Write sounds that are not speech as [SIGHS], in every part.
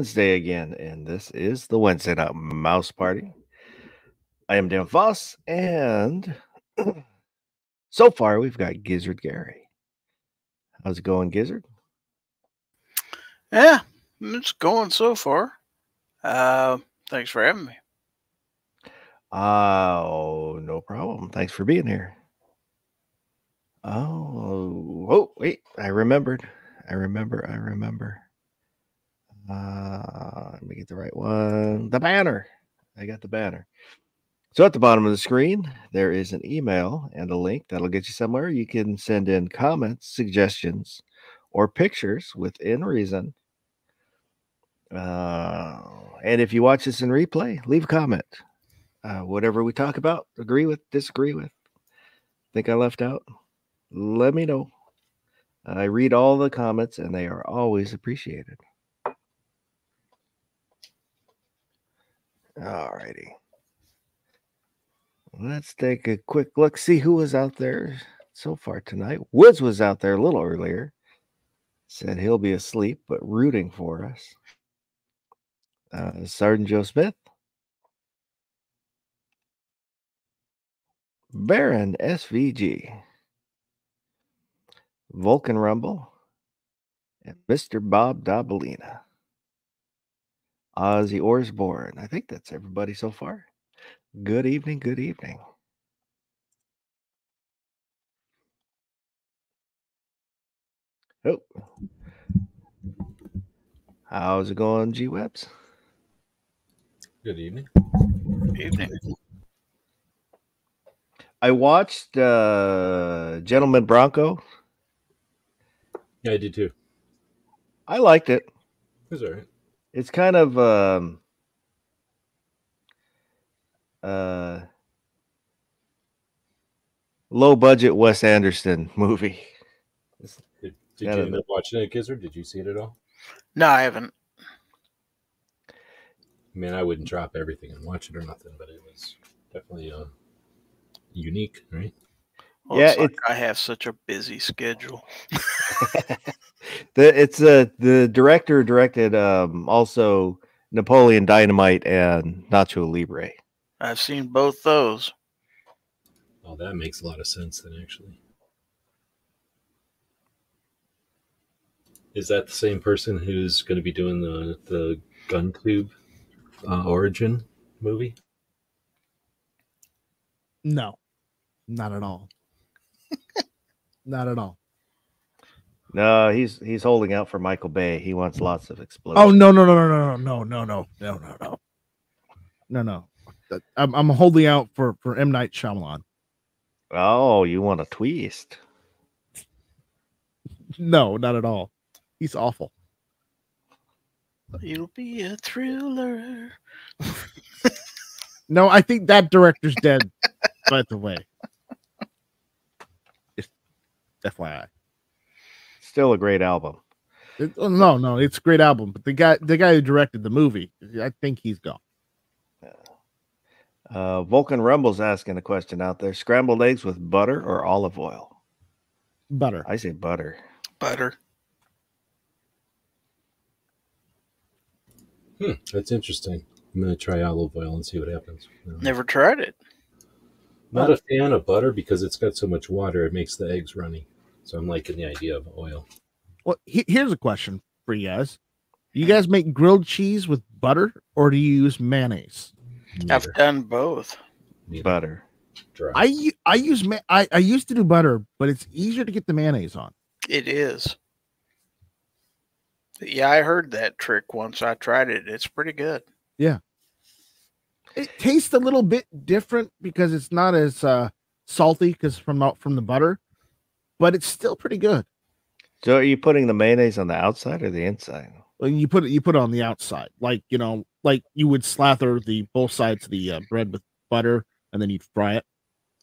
Wednesday again, and this is the Wednesday Night Mouse Party. I am Dan Faas, and [CLEARS THROAT] so far we've got Gizzard Gary. How's it going, Gizzard? Yeah, it's going so far. Uh, thanks for having me. Oh, no problem. Thanks for being here. Oh, oh, wait, I remembered. I remember. I remember. Uh, let me get the right one. The banner. I got the banner. So at the bottom of the screen, there is an email and a link that'll get you somewhere. You can send in comments, suggestions, or pictures within reason. Uh, and if you watch this in replay, leave a comment. Uh, whatever we talk about, agree with, disagree with, think I left out, let me know. I read all the comments and they are always appreciated. All righty. Let's take a quick look, see who was out there so far tonight. Woods was out there a little earlier. Said he'll be asleep, but rooting for us. Uh, Sergeant Joe Smith. Baron SVG. Vulcan Rumble. And Mr. Bob Dabalina. Ozzy Orsborn. I think that's everybody so far. Good evening. Good evening. Oh. How's it going, G Webs? Good evening. Evening. I watched uh Gentleman Bronco. Yeah, I did too. I liked it. It was all right. It's kind of um uh low budget Wes Anderson [LAUGHS] movie. Did, did you the- end up watching it, Gizzard? Did you see it at all? No, I haven't. Man, I wouldn't drop everything and watch it or nothing, but it was definitely um, unique, right? Well, Yeah, it's like it's- I have such a busy schedule. [LAUGHS] the it's uh the director directed um also Napoleon Dynamite and Nacho Libre. I've seen both those. Oh, that makes a lot of sense then, actually. Is that the same person who's going to be doing the the gun tube uh, origin movie? No, not at all. Not at all. No, he's he's holding out for Michael Bay. He wants lots of explosions. Oh no no no no no no no no no no no no no. That- I'm I'm holding out for for M Night Shyamalan. Oh, you want a twist? No, not at all. He's awful. It'll be a thriller. No, I think that director's dead. by the way, just FYI. Still a great album. It- oh, no, no, it's a great album, but the guy the guy who directed the movie, I think he's gone. Uh, Vulcan Rumble's asking a question out there: scrambled eggs with butter or olive oil? Butter. I say butter. Butter. Hmm, that's interesting. I'm going to try olive oil and see what happens. Um, Never tried it. Not a fan of butter because it's got so much water, it makes the eggs runny. So I'm liking the idea of oil. Well, he, here's a question for you guys: Do You guys make grilled cheese with butter, or do you use mayonnaise? I've done both. Neither. Butter. Dry. I u- I use ma- I, I used to do butter, but it's easier to get the mayonnaise on. It is. Yeah, I heard that trick once. I tried it. It's pretty good. Yeah. It tastes a little bit different because it's not as uh, salty because from out from the butter, but it's still pretty good. So, are you putting the mayonnaise on the outside or the inside? When you put it, you put it on the outside, like you know, like you would slather the both sides of the uh, bread with butter, and then you'd fry it.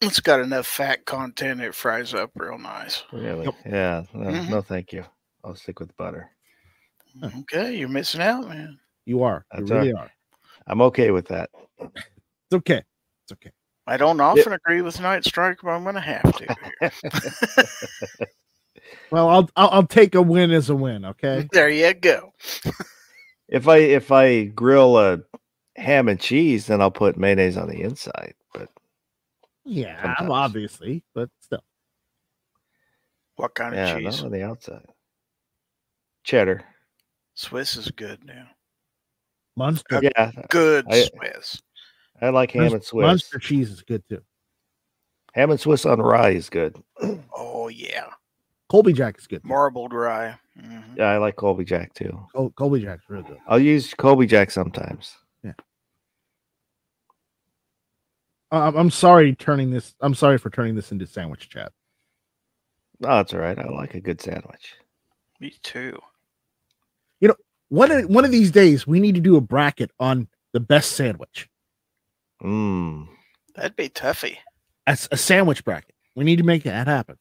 It's got enough fat content. It fries up real nice. Really? Yep. Yeah. No, Mhm. no, thank you. I'll stick with butter. Okay, you're missing out, man. You are, you That's really are. I'm okay with that. It's okay. It's okay. I don't often agree with Night Strike, but I'm going to have to. [LAUGHS] Well, I'll, I'll I'll take a win as a win. Okay. [LAUGHS] There you go. If I if I grill a ham and cheese, then I'll put mayonnaise on the inside. But Yeah, Sometimes. obviously, but still. What kind of cheese? not on the outside. Cheddar. Swiss is good now. Munster, Yeah, Good I- Swiss. I like ham and Swiss. Munster cheese is good too. Ham and Swiss on rye is good. [CLEARS THROAT] Oh yeah, Colby Jack is good. too. marbled rye. Mhm. Yeah, I like Colby Jack too. Col- Colby Jack's real good. I'll use Colby Jack sometimes. Uh, I'm sorry turning this. I'm sorry for turning this into sandwich chat. No, that's all right. I like a good sandwich. Me too. You know, one of, one of these days, we need to do a bracket on the best sandwich. Mmm. That'd be toughy. As a sandwich bracket. We need to make that happen.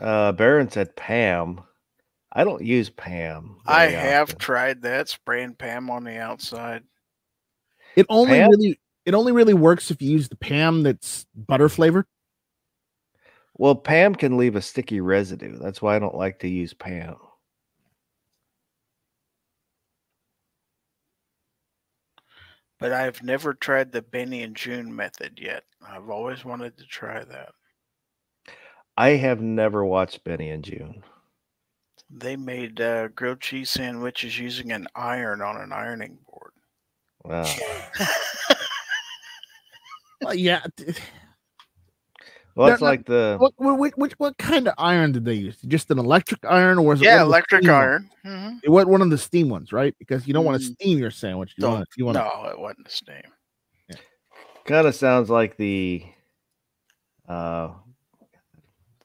Uh, Baron said Pam. I don't use Pam. I very have often. tried that spraying Pam on the outside. It only Pam? really it only really works if you use the Pam that's butter flavored. Well, Pam can leave a sticky residue. That's why I don't like to use Pam. But I've never tried the Benny and Joon method yet. I've always wanted to try that. I have never watched Benny and Joon. They made uh, grilled cheese sandwiches using an iron on an ironing board. Wow. Well, yeah. D- Well, that's No, no, like the What, what, what, what, what kind of iron did they use? Just an electric iron, or was it yeah, one of the electric steam ones? iron. hmm It was one of the steam ones, right? Because you don't want to steam your sandwich. You Don't. want you want to no, it wasn't a steam. kind of sounds like the uh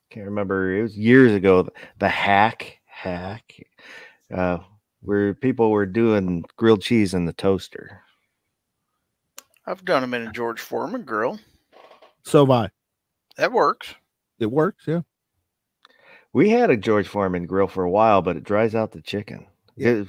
can't remember it was years ago the hack hack uh where people were doing grilled cheese in the toaster I've done them in a George Foreman grill. So have I. That works. It works, yeah. we had a george foreman grill for a while but it dries out the chicken Yeah. if,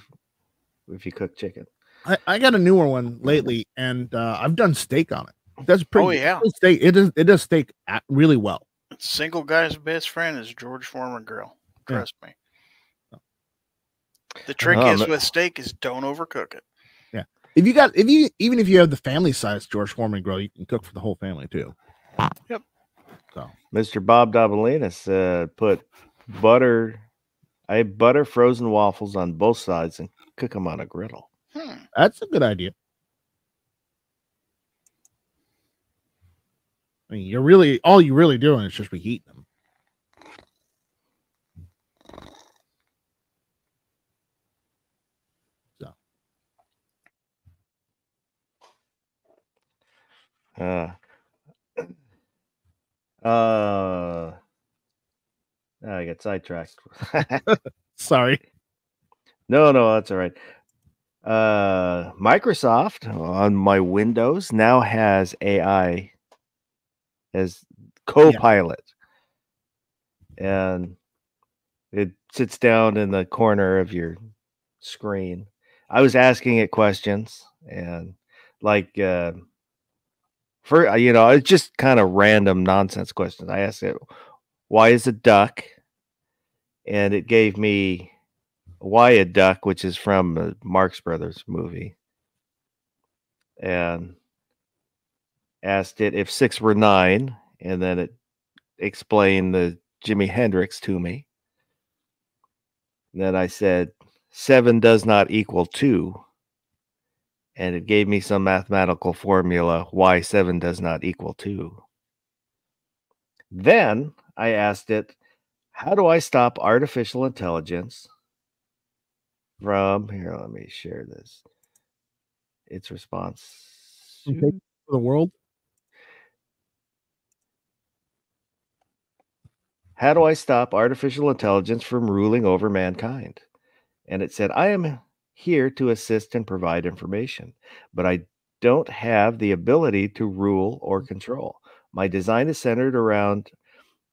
if you cook chicken I, I got a newer one lately, and uh, I've done steak on it. That's pretty. Oh yeah, good steak. It does. It does steak at really well. single guy's best friend is George Foreman grill. Yeah. Trust me. The trick Oh, is ma- with steak is don't overcook it. Yeah, if you got, if you even if you have the family size George Foreman grill, you can cook for the whole family too. Mr bob Davalinas uh put butter i butter frozen waffles on both sides and cook them on a griddle Hmm. That's a good idea. I mean, you're really all you're really doing is just reheating them. Uh, uh, I got sidetracked. [LAUGHS] Sorry. no, no, that's all right. Uh, Microsoft on my Windows now has AI as co-pilot, and it sits down in the corner of your screen. I was asking it questions and like. Uh, for uh, you know it's just kind of random nonsense questions. I asked it why is a duck? And it gave me why a duck which is from a marx brothers movie. And asked it if six were nine and then it explained the jimi hendrix to me. Then i said seven does not equal two and it gave me some mathematical formula why 7 does not equal 2. Then I asked it, how do I stop artificial intelligence from here? Let me share this. Its response. Okay. For the world. How do I stop artificial intelligence from ruling over mankind? And it said, I am here to assist and provide information, but I don't have the ability to rule or mm-hmm. control. My design is centered around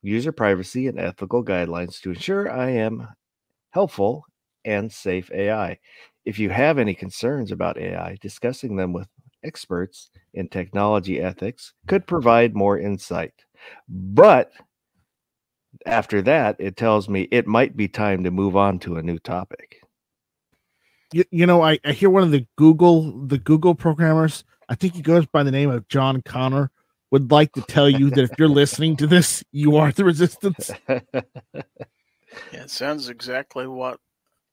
user privacy and ethical guidelines to ensure I am helpful and safe AI. If you have any concerns about AI, discussing them with experts in technology ethics could provide more insight. But after that, it tells me it might be time to move on to a new topic. You, you know, I, I hear one of the Google the Google programmers. I think he goes by the name of John Connor. Would like to tell you that if you're [LAUGHS] listening to this, you are the resistance. Yeah, it sounds exactly what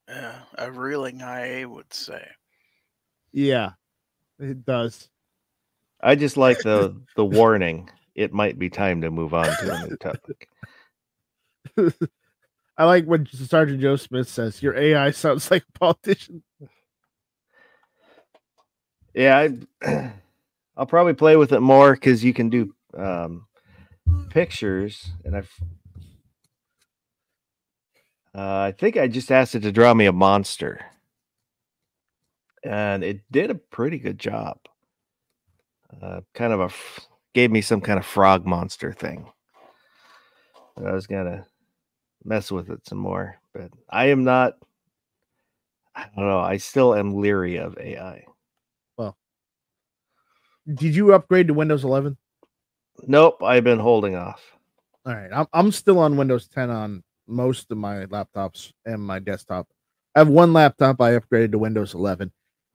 uh, a reeling IA would say. Yeah, it does. I just like the the warning. It might be time to move on to a new topic. [LAUGHS] I like when Sergeant Joe Smith says your AI sounds [LAUGHS] like a politician. Yeah, I, [CLEARS THROAT] I'll probably play with it more because you can do um, pictures, and I've. Uh, I think I just asked it to draw me a monster, and it did a pretty good job. Uh, kind of a gave me some kind of frog monster thing. I was gonna mess with it some more, but I am not. I don't know. I still am leery of AI. Well, did you upgrade to Windows 11? Nope, I've been holding off. All right, I'm I'm still on Windows 10 on most of my laptops and my desktop. I have one laptop I upgraded to Windows 11,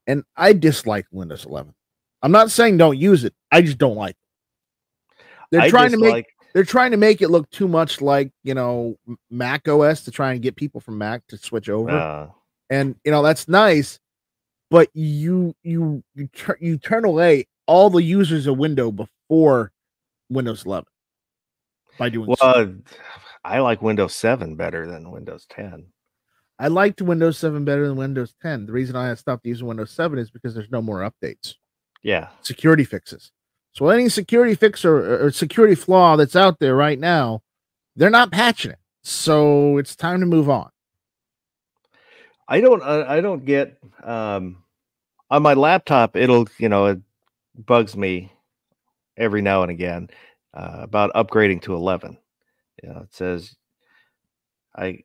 and I dislike Windows 11. I'm not saying don't use it. I just don't like. It. They're I trying to make dislike- they're trying to make it look too much like you know Mac OS to try and get people from Mac to switch over. uh, and you know that's nice but you you you, tur- you turn away all the users of window before windows 11 by doing so. well, I like Windows 7 better than Windows 10. i liked windows 7 better than windows 10 the reason i stopped using windows 7 is because there's no more updates Yeah, security fixes so any security fix or, or security flaw that's out there right now they're not patching it so it's time to move on I don't. I don't get um, on my laptop. It'll you know it bugs me every now and again uh, about upgrading to 11. You know, it says I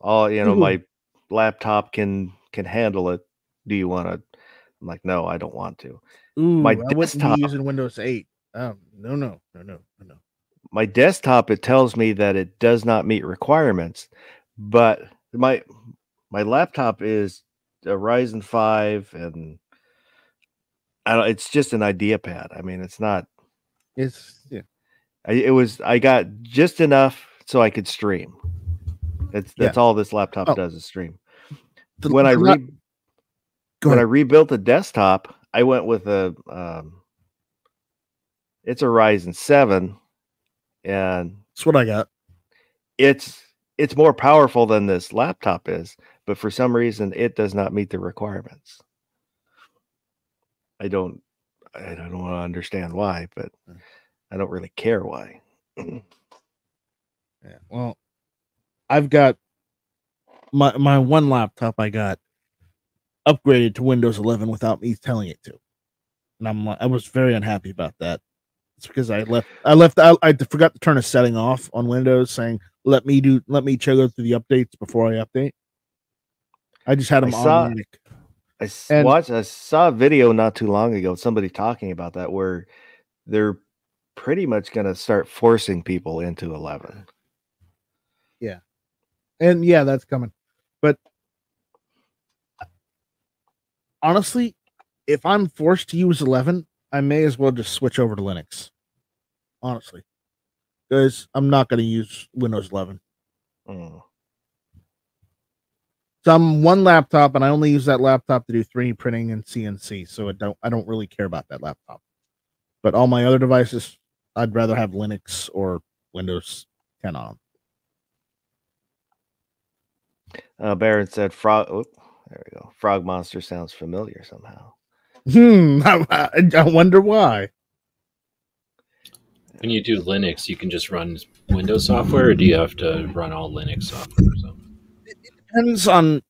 all you know Ooh. my laptop can can handle it. Do you want to? I'm like, no, I don't want to. Ooh, My I desktop- using windows 8 um no no no no no my desktop it tells me that it does not meet requirements but my my laptop is a Ryzen 5 and I don't, it's just an IdeaPad. I mean, it's not it's yeah I, it was I got just enough so I could stream. That's Yeah. that's all this laptop Oh. does is stream. The- when I re- when I rebuilt the desktop, I went with a um it's a Ryzen 7 and That's what I got. it's it's more powerful than this laptop is, but for some reason it does not meet the requirements. I don't I don't want to understand why, but Mm. I don't really care why. [CLEARS THROAT] Yeah. Well, I've got my my one laptop I got upgraded to Windows 11 without me telling it to, and I'm I was very unhappy about that. It's because I left I left I, I forgot to turn a setting off on Windows saying let me do let me check out through the updates before I update. I just had I them saw- automatic. I And- watched I saw a video not too long ago somebody talking about that where they're pretty much going to start forcing people into 11. Yeah. and yeah, that's coming. But honestly, if I'm forced to use 11, I may as well just switch over to Linux. Honestly, because I'm not going to use Windows 11. Mm. So I'm one laptop, and I only use that laptop to do 3D printing and CNC. So I don't I don't really care about that laptop. But all my other devices, I'd rather have Linux or Windows 10 on. Uh, Baron said frog oh, there we go. Frog monster sounds familiar somehow. Hmm. [LAUGHS] I, I wonder why. When you do Linux, you can just run Windows software, or do you have to run all Linux software? Or something? depends on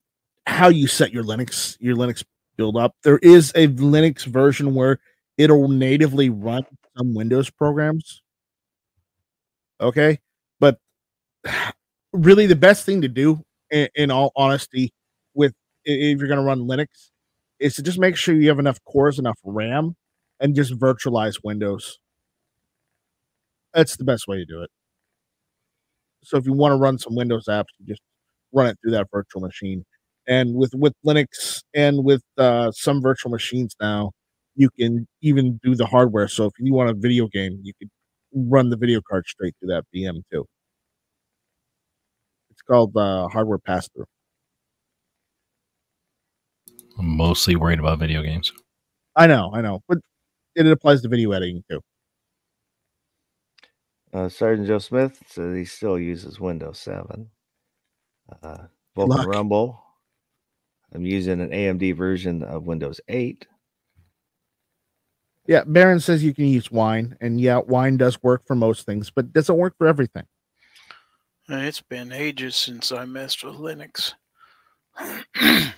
how you set your Linux your Linux build up. There is a Linux version where it'll natively run some Windows programs. Okay, but [SIGHS] really the best thing to do, in, in all honesty, with i- if you're going to run Linux, is to just make sure you have enough cores, enough RAM, and just virtualize Windows. That's the best way to do it. So if you want to run some Windows apps, you just run it through that virtual machine. And with with Linux and with uh, some virtual machines now, you can even do the hardware. So if you want a video game, you could run the video card straight through that VM too. It's called uh, hardware pass through. I'm mostly worried about video games. I know, I know, but it applies to video editing too. Uh, Sergeant Joe Smith says he still uses Windows 7. Uh, Vulcan luck. Rumble. I'm using an AMD version of Windows 8. Yeah, Baron says you can use wine, and yeah, wine does work for most things, but doesn't work for everything. It's been ages since I messed with Linux. [CLEARS THROAT]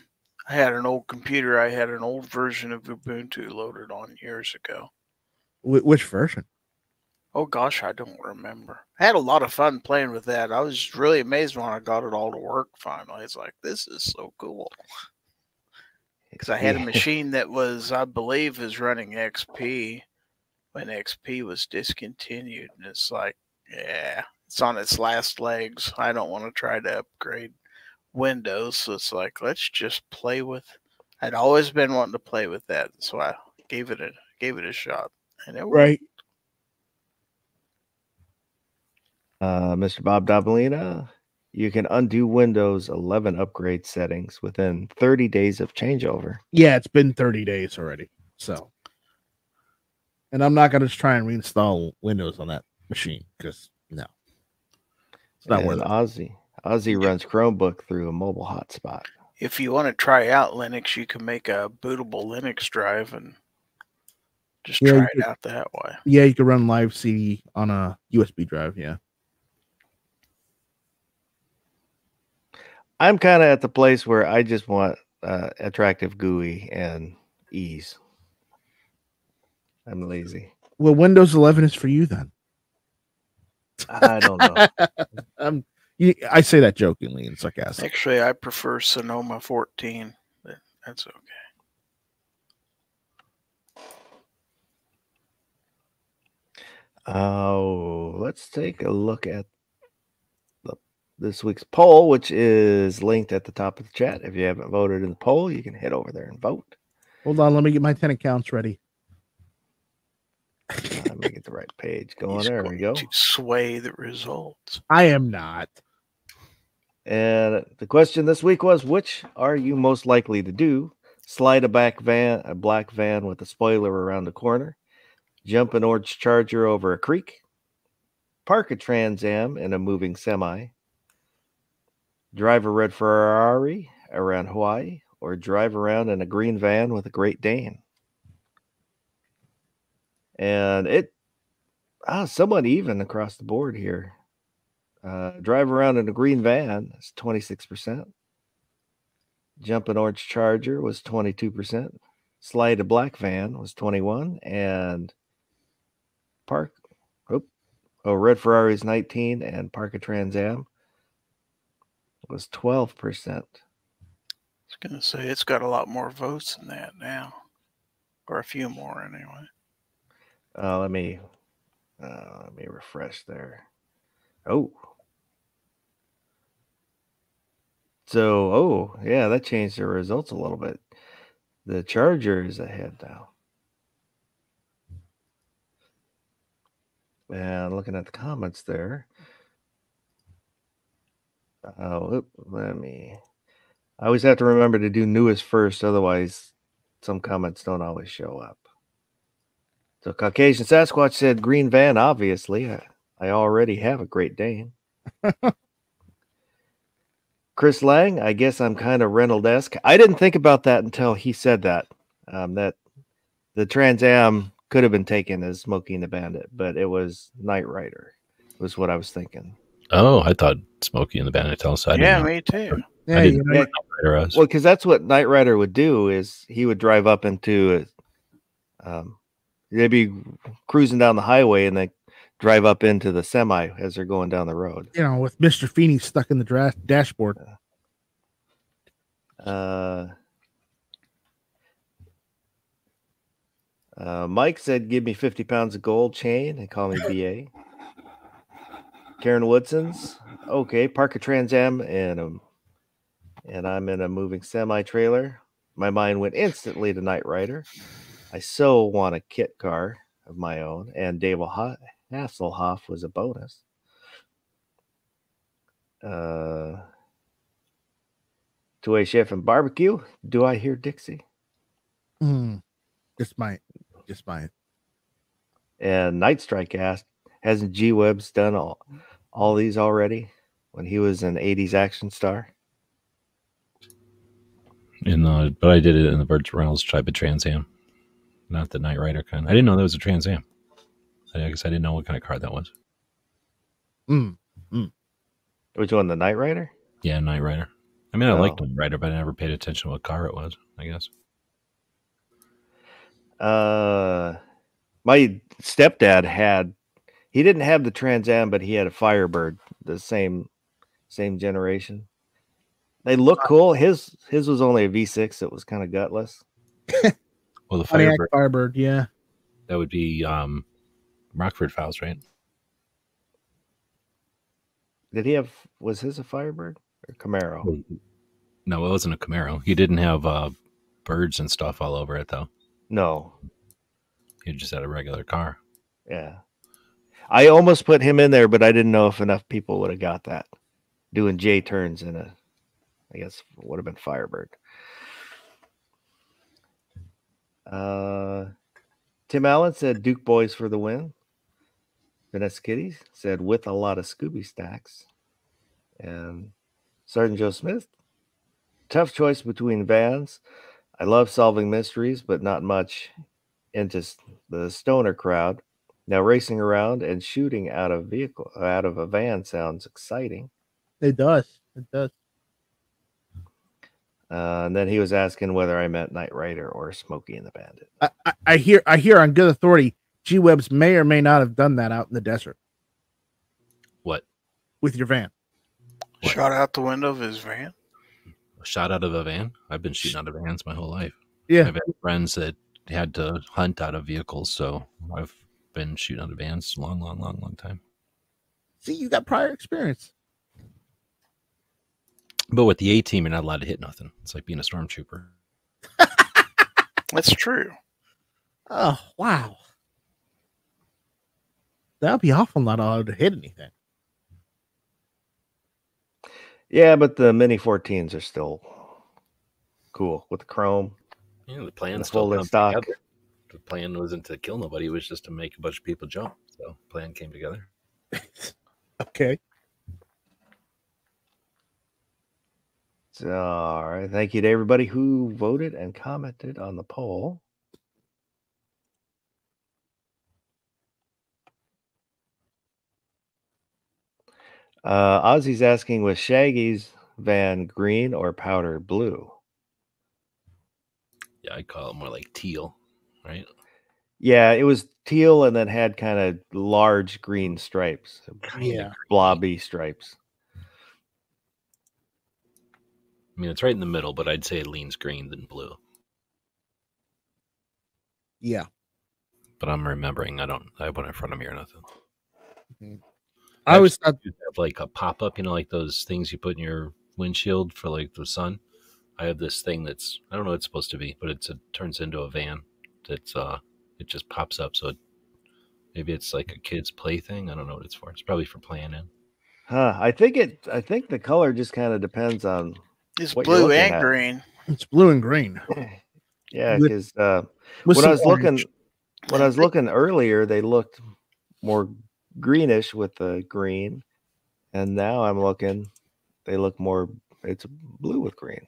I had an old computer. I had an old version of Ubuntu loaded on years ago. Wh- which version? Oh gosh, I don't remember. I had a lot of fun playing with that. I was really amazed when I got it all to work finally. It's like this is so cool. [LAUGHS] Because I had a machine that was, I believe, is running XP when XP was discontinued, and it's like, yeah, it's on its last legs. I don't want to try to upgrade Windows, so it's like let's just play with. I'd always been wanting to play with that, so I gave it a gave it a shot, and it worked. Right. Uh, Mr. Bob Dabalina, you can undo Windows 11 upgrade settings within 30 days of changeover. Yeah, it's been 30 days already. So, and I'm not going to try and reinstall Windows on that machine because no, it's not worth and it. Ozzy. Ozzy runs Chromebook through a mobile hotspot. if you want to try out Linux, you can make a bootable Linux drive and just Yeah, you try it could- out that way. Yeah, you can run live CD on a USB drive. Yeah. I'm kind of at the place where I just want uh, attractive GUI and ease. I'm lazy. Well, Windows 11 is for you then. I don't know. [LAUGHS] um, you, I say that jokingly and sarcastic. Actually, I prefer Sonoma 14, but that's okay. Oh, let's take a look at the, this week's poll, which is linked at the top of the chat. If you haven't voted in the poll, you can head over there and vote. Hold on, let me get my 10 accounts ready. Let me get the right page going. He's There we go. To sway the results. I am not. And the question this week was which are you most likely to do? Slide a back van, a black van with a spoiler around the corner, jump an orange charger over a creek, park a Trans Am in a moving semi, drive a red Ferrari around Hawaii, or drive around in a green van with a Great Dane. And it ah, somewhat even across the board here. Uh, drive around in a green van is 26%. Jump an orange charger was 22%. Slide a black van was 21 and park oh, oh red Ferrari is 19 and park a Trans Am was 12%. I was going to say it's got a lot more votes than that now, or a few more anyway. Uh, let me uh, let me refresh there. Oh. So, oh, yeah, that changed the results a little bit. The Charger is ahead now. And looking at the comments there. Oh, let me. I always have to remember to do newest first, otherwise, some comments don't always show up. So Caucasian Sasquatch said green van, obviously. I, I already have a Great Dane. [LAUGHS] Chris Lang, I guess I'm kind of Reynolds-esque. I didn't think about that until he said that. Um, that the Trans Am could have been taken as Smokey and the Bandit, but it was Knight Rider, was what I was thinking. Oh, I thought Smokey and the Bandit tell us. I yeah, me too. Yeah, you know, know what Knight Rider was. Well, because that's what Knight Rider would do is he would drive up into a, um, they'd be cruising down the highway and then drive up into the semi as they're going down the road. you know, with Mr. Feeney stuck in the dra- dashboard. Uh, uh, Mike said, "Give me fifty pounds of gold chain and call me BA." Karen Woodson's okay, park a Trans Am and um, and I'm in a moving semi trailer. My mind went instantly to Knight Rider. I so want a kit car of my own, and Dave will Ha- Hasselhoff was a bonus. Uh, two-way chef and barbecue. Do I hear Dixie? Mm, just might, just might. And Night Strike asked, hasn't G Webbs done all, all these already when he was an 80s action star? In the, but I did it in the Burt Reynolds Tribe of Trans Am, not the Knight Rider kind. I didn't know that was a Trans Am. I guess I didn't know what kind of car that was. Mm. Which one, the Knight Rider? Yeah, Knight Rider. I mean, I Oh. liked Knight Rider, but I never paid attention to what car it was. I guess. Uh, my stepdad had, he didn't have the Trans Am, but he had a Firebird, the same, same generation. They look cool. His his was only a V6. It was kind of gutless. [LAUGHS] Well, the Firebird Firebird, yeah. that would be um, Rockford Files, right? Did he have? Was his a Firebird or Camaro? No, it wasn't a Camaro. He didn't have uh, birds and stuff all over it though. No. He just had a regular car. Yeah. I almost put him in there, but I didn't know if enough people would have got that. Doing J turns in a, I guess would have been Firebird. Uh, Tim Allen said Duke Boys for the win. Vanessa Kitty said with a lot of Scooby stacks. And Sergeant Joe Smith, tough choice between vans. I love solving mysteries, but not much into the stoner crowd. Now racing around and shooting out of vehicle out of a van sounds exciting. It does. It does. Uh, and then he was asking whether I meant Knight Rider or Smokey and the Bandit. I, I, I hear I hear on good authority, G Webs may or may not have done that out in the desert What? with your van. What? Shot out the window of his van. Shot out of a van. I've been shooting out of vans my whole life. Yeah. I've had friends that had to hunt out of vehicles, so I've been shooting out of vans a long, long, long, long time. See, you got prior experience. But with the A team, you're not allowed to hit nothing. It's like being a stormtrooper. [LAUGHS] That's true. Oh wow. That'd be awful not allowed to hit anything. Yeah, but the Mini 14s are still cool with the chrome. Yeah, the plan The still folding comes stock. together. The plan wasn't to kill nobody; it was just to make a bunch of people jump. So, plan came together. [LAUGHS] Okay. So, uh, all right. Thank you to everybody who voted and commented on the poll. Uh, Ozzy's asking was Shaggy's van green or powder blue? Yeah, I call it more like teal, right? Yeah, it was teal and then had kind of large green stripes, Yeah. blobby stripes. I mean, it's right in the middle, but I'd say it leans green than blue. Yeah. But I'm remembering. I don't. I have one in front of me or nothing. I always thought You have like a pop up, you know, like those things you put in your windshield for like the sun. I have this thing that's I don't know what it's supposed to be, but it's it turns into a van. That's uh, it just pops up. So it, maybe it's like a kid's play thing. I don't know what it's for. It's probably for playing in. Huh. I think it I think the color just kind of depends on It's What you're blue and at. green. it's blue and green. [LAUGHS] yeah, because uh With when I some was looking when I was looking earlier, they looked more greenish with the green, and now I'm looking, they look more. It's blue with green.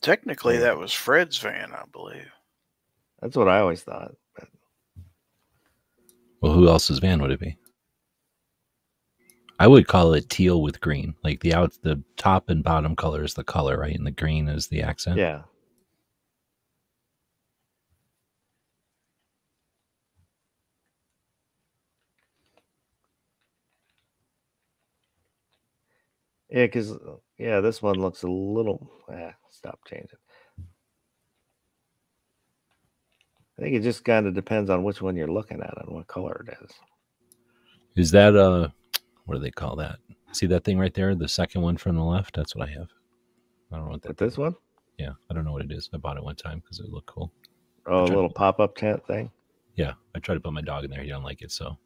Technically, Yeah. that was Fred's van, I believe. That's what I always thought. but- Well, who else's van would it be? I would call it teal with green. Like the out, the top and bottom color is the color, right? And the green is the accent. Yeah. Yeah, because yeah, this one looks a little. Ah, stop changing. I think it just kind of depends on which one you're looking at and what color it is. Is that uh what do they call that? See that thing right there, the second one from the left. That's what I have. I don't know what that. With this one? Yeah, I don't know what it is. I bought it one time because it looked cool. Oh, a little pop up tent thing. Yeah, I tried to put my dog in there. He don't like it, so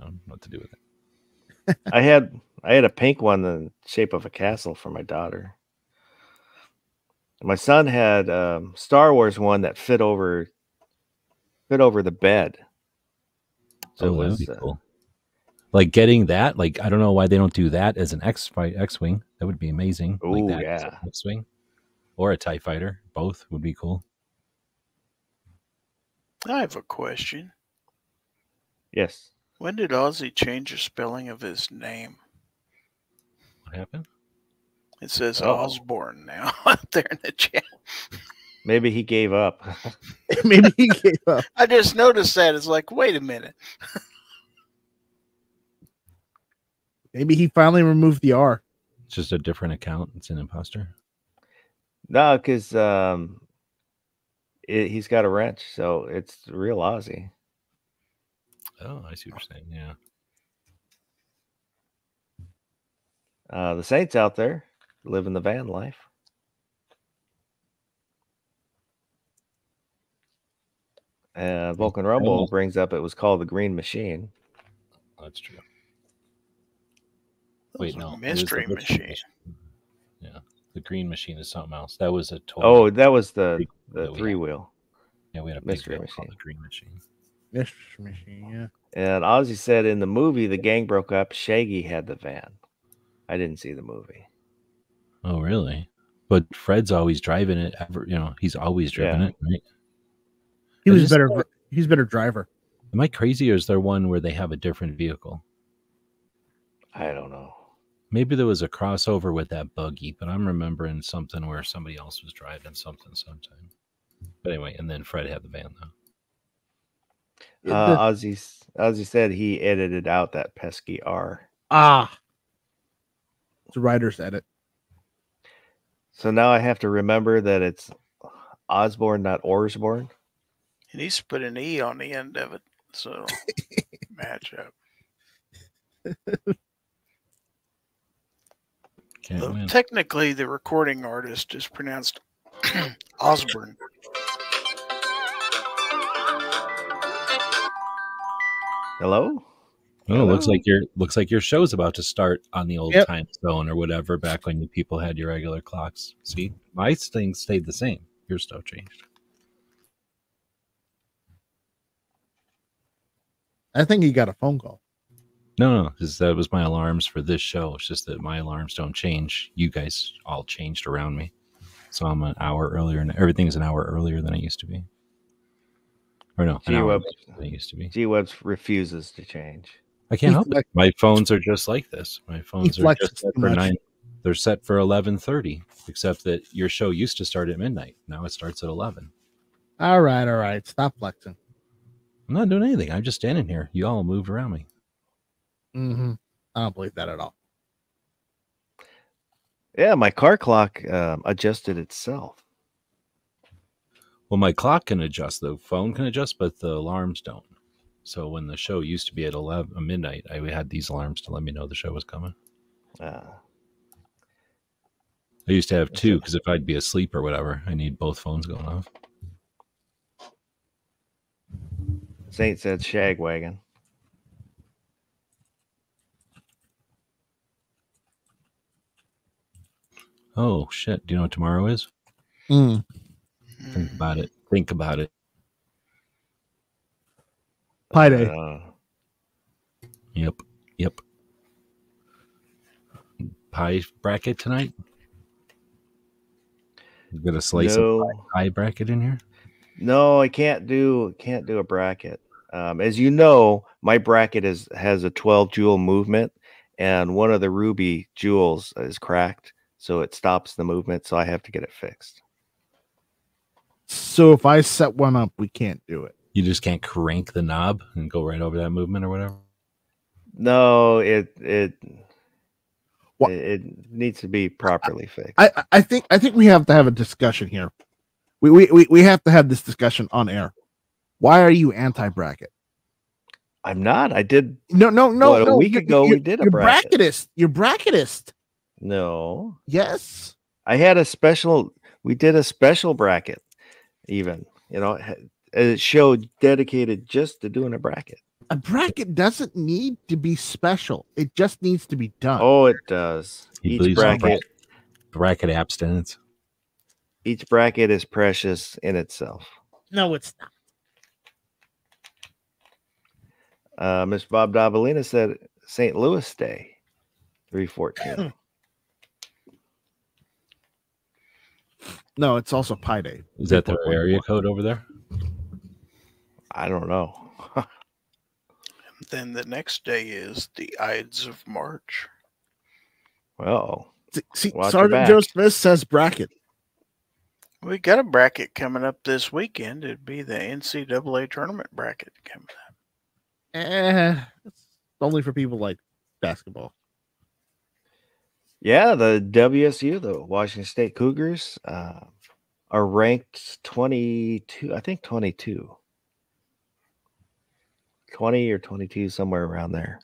I don't know what to do with it. I had I had a pink one in the shape of a castle for my daughter. My son had um, Star Wars one that fit over fit over the bed. So oh, it was, be uh, cool. Like getting that, like I don't know why they don't do that as an X fi- X wing. That would be amazing. like that yeah. X wing or a Tie Fighter. Both would be cool. I have a question. Yes. When did Ozzy change the spelling of his name? What happened? It says Oh. Osborne now [LAUGHS] out there in the chat. Maybe he gave up. [LAUGHS] [LAUGHS] Maybe he gave up. I just noticed that. It's like, wait a minute. Maybe he finally removed the R. It's just a different account. It's an imposter. no, because um, it, he's got a wrench, so it's real Ozzy. Oh, I see what you're saying. Yeah. Uh, the Saints out there living the van life. Uh, Vulcan Rumble Rumble. brings up it was called the Green Machine. That's true. Those Wait, no. it the Mystery Mystery Machine. Yeah. The green machine is something else. That was a toy. Oh, that was the Three- the three wheel. yeah, we had a Mystery wheel Machine. the green machine. Mystery machine, yeah. And Ozzy said in the movie the gang broke up. Shaggy had the van. I didn't see the movie. Oh, really? But Fred's always driving it. Ever, you know, he's always driven Yeah. it, right? He was just better. thought- He's better driver. Am I crazy, or is there one where they have a different vehicle? I don't know. Maybe there was a crossover with that buggy, but I'm remembering something where somebody else was driving something sometime. But anyway, and then Fred had the van though. Uh, Ozzy s- Ozzy said he edited out that pesky R. ah, it's a writer's edit. So now I have to remember that it's Osborne, not Orsborn. He needs to put an E on the end of it. So [LAUGHS] match up. Can't Though technically, the recording artist is pronounced [CLEARS THROAT] Osborne. Hello? Oh, looks like your looks like your show's about to start on the old Yep. time zone or whatever. Back when you people had your regular clocks. See, my thing stayed the same. Your stuff changed. I think he got a phone call. No, no, because that was my alarms for this show. It's just that my alarms don't change. You guys all changed around me, so I'm an hour earlier, and everything's an hour earlier than it used to be. Or no, an Gee, hour Web- than it used to be. G Webs refuses to change. I can't He help it. My phones are just like this. My phones are just set for much. nine. They're set for eleven thirty. Except that your show used to start at midnight. Now it starts at eleven. All right, all right. Stop flexing. I'm not doing anything. I'm just standing here. You all moved around me. Mm-hmm. I don't believe that at all. Yeah, my car clock um, adjusted itself. Well, my clock can adjust. The phone can adjust, but the alarms don't. So when the show used to be at eleven uh, midnight, I had these alarms to let me know the show was coming. Uh, I used to have two because if I'd be asleep or whatever, I need both phones going off. Saint said Shagwagon. Oh shit! Do you know what tomorrow is? Mm. Think about it. Think about it. Pie day. Uh, Yep. Yep. Pie bracket tonight. You got a slice no, of pie bracket in here. no, I can't do can't do a bracket. Um, as you know, my bracket is has a 12 jewel movement, and one of the ruby jewels is cracked, so it stops the movement. So I have to get it fixed. So if I set one up, we can't do it. You just can't crank the knob and go right over that movement or whatever. No, it it What- it, it needs to be properly fixed. I I- I think I think we have to have a discussion here. We we we, we have to have this discussion on air. Why are you anti bracket? I'm not. I did. No, no, no. What, a week you're- ago we you're- did a You're bracket. bracketist. You're bracketist. No, Yes. I had a special. We did a special bracket, even. You know, it had- a show dedicated just to doing a bracket. A bracket doesn't need to be special. It just needs to be done. Oh, it does. He Each bracket, Bracket abstinence. each bracket is precious in itself. No, it's not. Uh, Miss Bob Davalina said St. Louis Day, three fourteen. [CLEARS THROAT] No, it's also Pi Day. Is that their area code over there? I don't know. [LAUGHS] Then the next day is the Ides of March. Well, See, see Watch Sergeant. Joe Smith says bracket. We got a bracket coming up this weekend. It'd be the NCAA tournament bracket coming up. Eh, it's only for people like basketball. yeah, the WSU, the Washington State Cougars, uh, are ranked twenty two. I think twenty two. 20 or 22 somewhere around there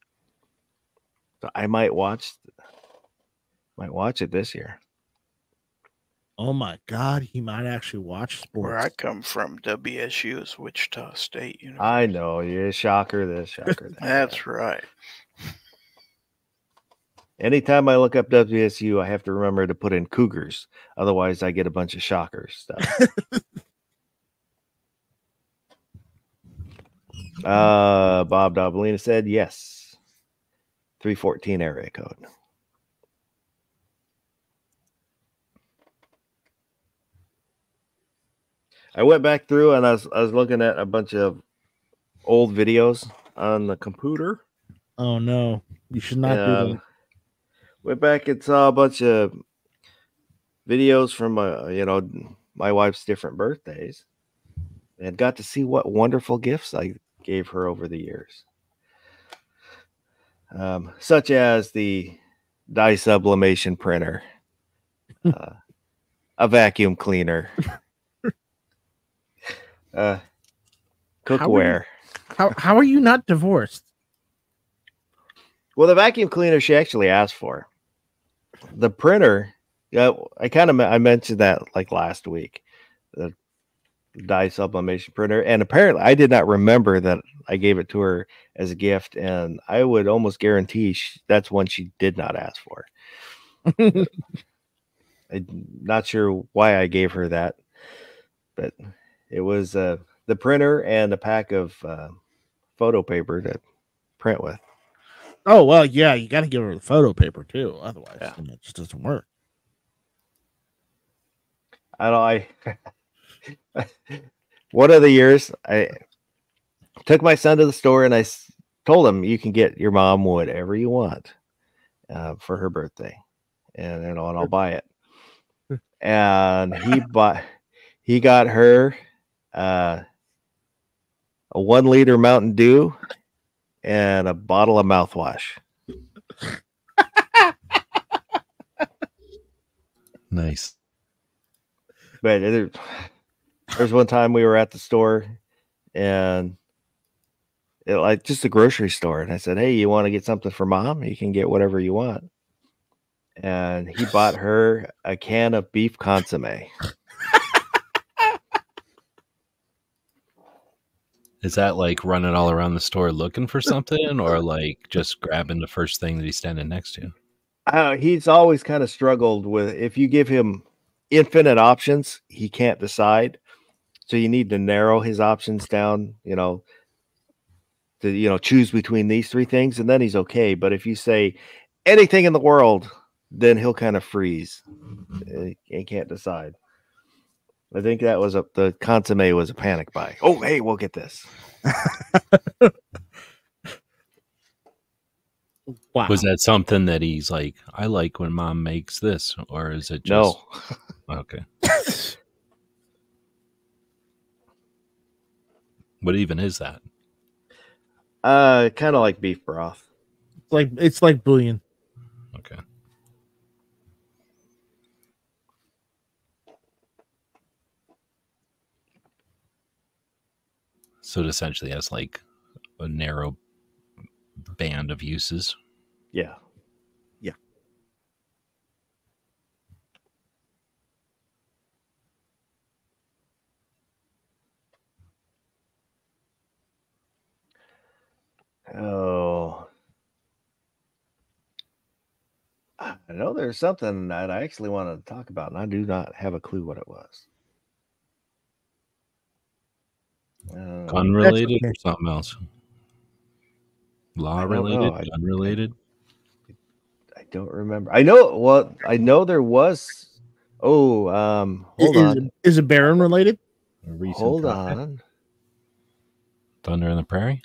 so i might watch might watch it this year Oh my God, he might actually watch sports. Where I come from, WSU is Wichita State University. i know yeah shocker this shocker [LAUGHS] that. That's right. anytime i look up wsu i have to remember to put in cougars otherwise i get a bunch of shockers stuff [LAUGHS] uh bob Davalina said yes. 314 area code. I went back through and i was i was looking at a bunch of old videos on the computer. Oh no, you should not do and that. went back and saw a bunch of videos from uh, you know my wife's different birthdays and got to see what wonderful gifts I gave her over the years. Um, such as the dye sublimation printer, [LAUGHS] uh, a vacuum cleaner, [LAUGHS] uh, cookware. How how are you not divorced? Well, the vacuum cleaner she actually asked for. The printer, yeah, I kind of I mentioned that like last week, the dye sublimation printer, and apparently I did not remember that I gave it to her as a gift, and I would almost guarantee sh that's one she did not ask for. [LAUGHS] I'm not sure why I gave her that, but it was uh, the printer and a pack of uh, photo paper to print with. Oh well, yeah, you got to give her the photo paper too. Otherwise, Yeah. it just doesn't work. I don't. I [LAUGHS] [LAUGHS] one of the years I took my son to the store and I told him you can get your mom whatever you want uh, for her birthday, and you know, and I'll buy it. [LAUGHS] And he bought, he got her uh, a one liter Mountain Dew and a bottle of mouthwash. [LAUGHS] Nice. But there, there's one time we were at the store and it, like just a grocery store, and I said, "Hey, you want to get something for mom? You can get whatever you want." And he bought [LAUGHS] her a can of beef consomme. Is that like running all around the store looking for something, or like just grabbing the first thing that he's standing next to? Uh, he's always kind of struggled with if you give him infinite options, he can't decide. So you need to narrow his options down, you know, to you know choose between these three things, and then he's okay. But if you say anything in the world, then he'll kind of freeze uh, and can't decide. I think that was a the consomme was a panic buy. Oh, hey, we'll get this. [LAUGHS] Wow. Was that something that he's like, I like when mom makes this, or is it just No, okay? [LAUGHS] What even is that? uh, kind of like beef broth. It's like it's like bouillon. Okay. So it essentially has like a narrow band of uses. Yeah. Yeah. Oh. I know there's something that I actually wanted to talk about, and I do not have a clue what it was. Uh, Gun related okay. or something else? Law I related, I- gun related. I don't remember. I know. Well, I know there was. Oh, um, hold is, on. is it Baron related? A Hold topic. on. Thunder in the Prairie.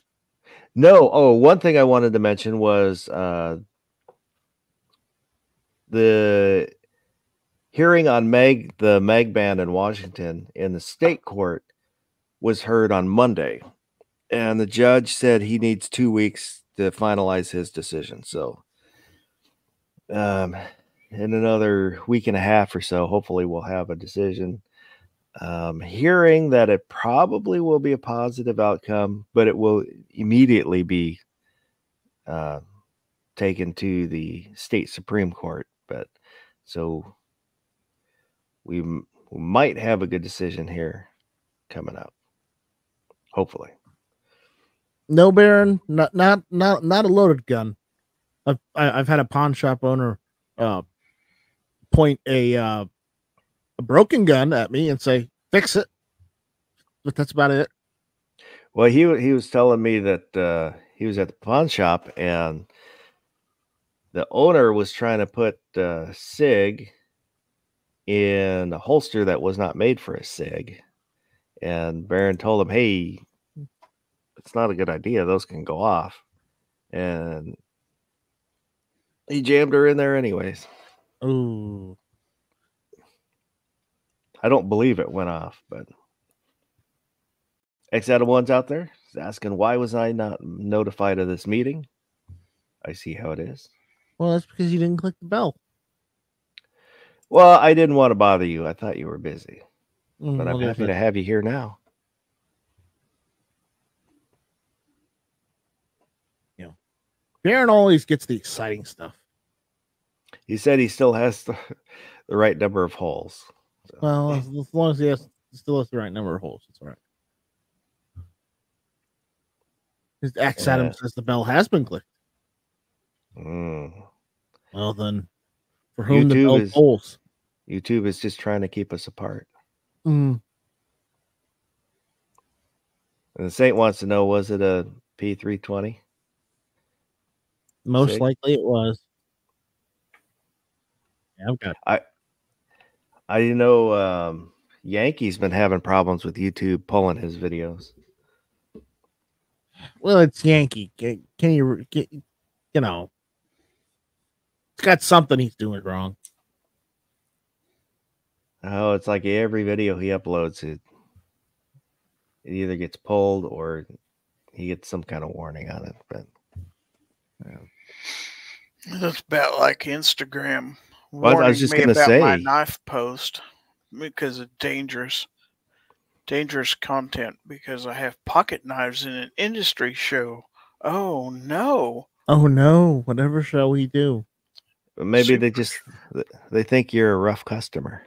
No. Oh, one thing I wanted to mention was uh, the hearing on mag, the mag ban in Washington in the state court was heard on Monday, and the judge said he needs two weeks to finalize his decision. So, um, in another week and a half or so, hopefully we'll have a decision. Um, hearing that it probably will be a positive outcome, but it will immediately be uh, taken to the state supreme court. But so we, m- we might have a good decision here coming up. Hopefully. No, Baron, not not not not a loaded gun. I've I've had a pawn shop owner uh point a uh a broken gun at me and say fix it, but that's about it. Well, he he was telling me that uh, he was at the pawn shop and the owner was trying to put uh, Sig in a holster that was not made for a Sig, and Baron told him, "Hey, it's not a good idea. Those can go off," and he jammed her in there anyways. Oh, I don't believe it went off, but X out of ones out there is asking why was I not notified of this meeting? I see how it is. well, that's because you didn't click the bell. Well, I didn't want to bother you. I thought you were busy, Mm, but I'm happy to have you here now. Yeah, Baron always gets the exciting stuff. He said he still has the, [LAUGHS] the right number of holes. So, Well, as, as long as he has still has the right number of holes, it's all right. His X Adam Yeah. says the bell has been clicked. mm, Well, then, for whom the YouTube bell is- tolls. YouTube is just trying to keep us apart. Mm, And the Saint wants to know was it a P320? most Sig? likely it was. Yeah, I've got. I know um, Yankee's been having problems with YouTube pulling his videos. Well, it's Yankee. Can, can you get? You know, it's got something he's doing wrong. Oh, it's like every video he uploads, it, it either gets pulled or he gets some kind of warning on it. But yeah. That's about like Instagram Well, I was warning just me gonna about my say- knife post because of dangerous, dangerous content. Because I have pocket knives in an industry show. Oh no! Oh no! Whatever shall we do? but maybe they just they think you're a rough customer.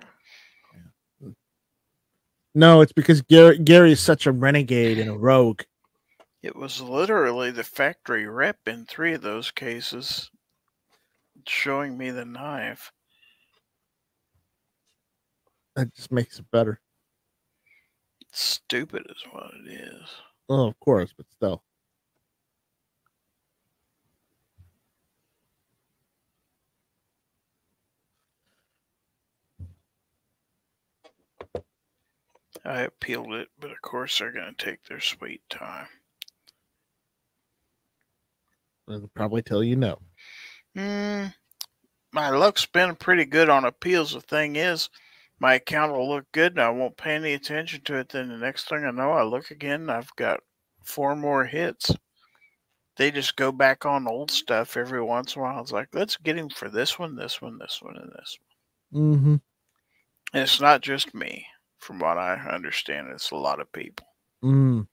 No, it's because Gary Gary is such a renegade and a rogue. It was literally the factory rep in three of those cases, showing me the knife. That just makes it better. Stupid is what it is. Oh, of course, but still. I appealed it, but of course they're going to take their sweet time. They'll probably tell you no. Hmm. My luck's been pretty good on appeals. The thing is, my account will look good and I won't pay any attention to it. Then the next thing I know, I look again and I've got four more hits. They just go back on old stuff every once in a while. It's like, let's get him for this one, this one, this one, and this one. Mm-hmm. And it's not just me, from what I understand. It's a lot of people. Mm.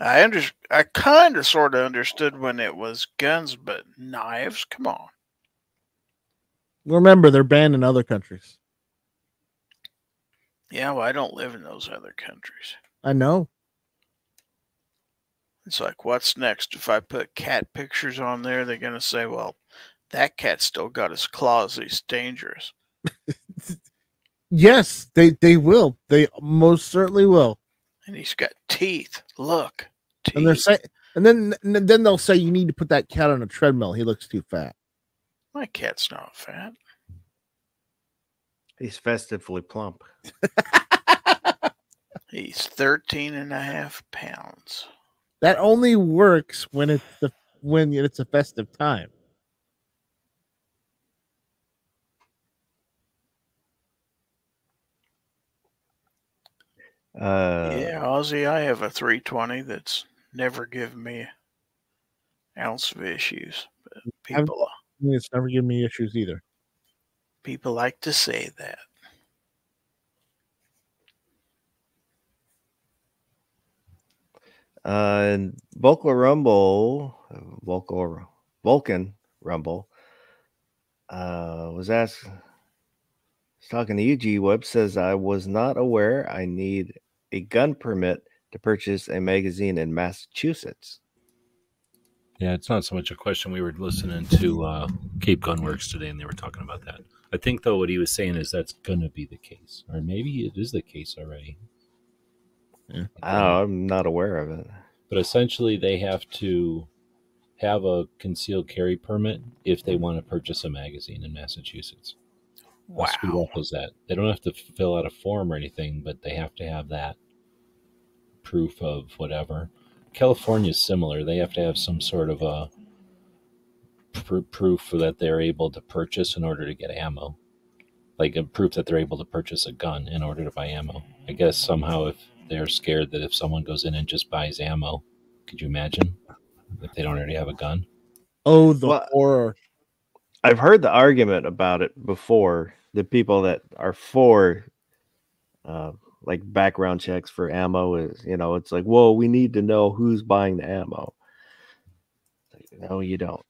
I under I kind of sort of understood when it was guns, but knives. Come on. Remember, they're banned in other countries. Yeah, well, I don't live in those other countries. I know. It's like, what's next? If I put cat pictures on there, they're gonna say, "Well, that cat still got his claws. He's dangerous." [LAUGHS] Yes, they they will. They most certainly will. And he's got teeth. Look. Teeth. And they're saying, and then and then they'll say you need to put that cat on a treadmill. He looks too fat. My cat's not fat. He's festively plump. [LAUGHS] He's 13 and a half pounds. That only works when it's the when it's a festive time. Uh, yeah, Ozzy, I have a 320 that's never given me ounce of issues. But I've- people, It's never given me issues either. People like to say that. Uh, and Vocal Rumble, Vocal Vulcan Rumble, uh, was asked. was talking to you, G Web says I was not aware I need a gun permit to purchase a magazine in Massachusetts. Yeah, it's not so much a question. We were listening to uh, Cape Gunworks today, and they were talking about that. I think, though, what he was saying is that's going to be the case, or maybe it is the case already. Yeah. Oh, I'm not aware of it. But essentially, they have to have a concealed carry permit if they want to purchase a magazine in Massachusetts. How Wow. screwed up was that? They don't have to fill out a form or anything, but they have to have that proof of whatever. California is similar. They have to have some sort of a pr- proof that they're able to purchase in order to get ammo, like a proof that they're able to purchase a gun in order to buy ammo. I guess somehow if they're scared that if someone goes in and just buys ammo, could you imagine if they don't already have a gun? Oh, the Well, horror! I've heard the argument about it before. The people that are for, uh, like background checks for ammo is, you know, it's like, whoa, we need to know who's buying the ammo. No, you don't.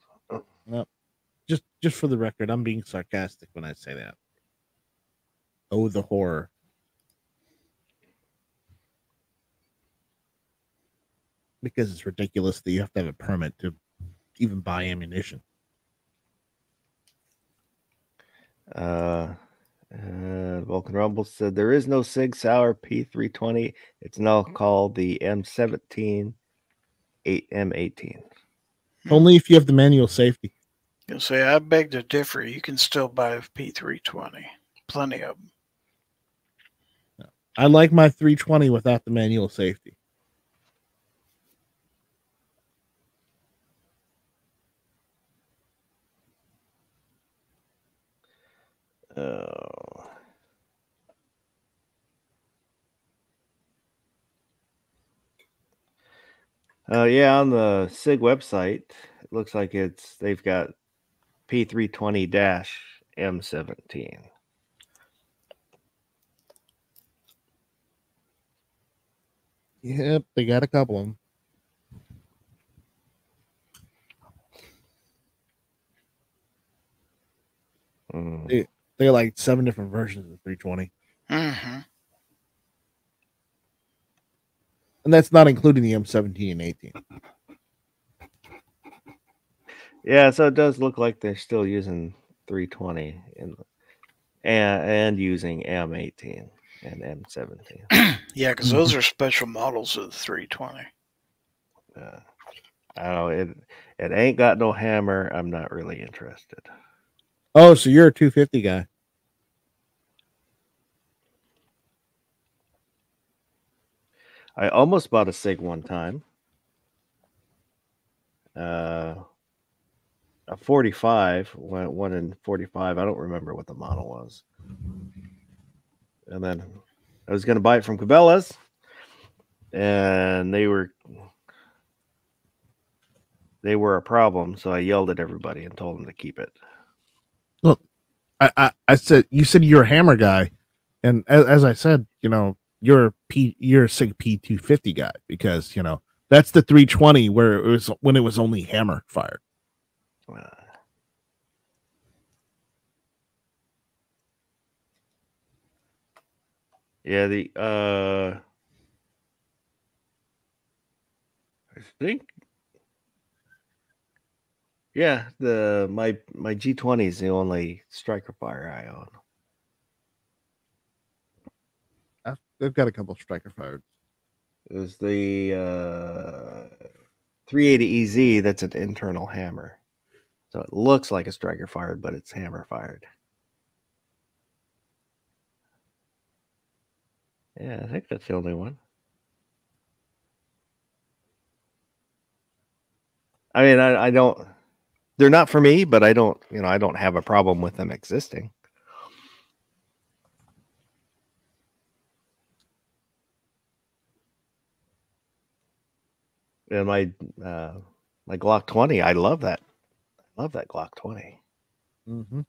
Just just for the record, I'm being sarcastic when I say that. Oh, the horror! Because it's ridiculous that you have to have a permit to even buy ammunition. Uh, uh, Vulcan Rumble said there is no Sig Sauer P320. It's now called the M17 8M18. Only if you have the manual safety. You say, I beg to differ. You can still buy a P320. Plenty of them. I like my 320 without the manual safety. Oh. Uh, yeah, on the SIG website, it looks like it's they've got P320 dash M17. Yep, they got a couple of them. Mm. Yeah. They got like seven different versions of the 320, Mm-hmm. And that's not including the M17 and 18. Yeah, so it does look like they're still using 320 in, and and using M18 and M17. [CLEARS THROAT] Yeah, because those are special models of the 320. Uh, I don't know. It it ain't got no hammer. I'm not really interested. Oh, so you're a 250 guy? I almost bought a Sig one time. Uh, a 45, one, one in 45. I don't remember what the model was. And then I was going to buy it from Cabela's, and they were they were a problem. So I yelled at everybody and told them to keep it. I, I, I said you said you're a hammer guy, and as, as I said, you know you're P you're a Sig P250 guy because you know That's the 320 where it was when it was only hammer fired. [SIGHS] Yeah, the uh I think yeah, the my my G20 is the only striker fire I own. I've- They've got a couple striker fired. It was the uh 380 EZ that's an internal hammer. So it looks like a striker fired, but it's hammer fired. Yeah, I think that's the only one. I mean, I, I don't, they're not for me, but I don't, you know, I don't have a problem with them existing. And my, uh, my Glock 20, I love that. I love that Glock 20. Mm-hmm.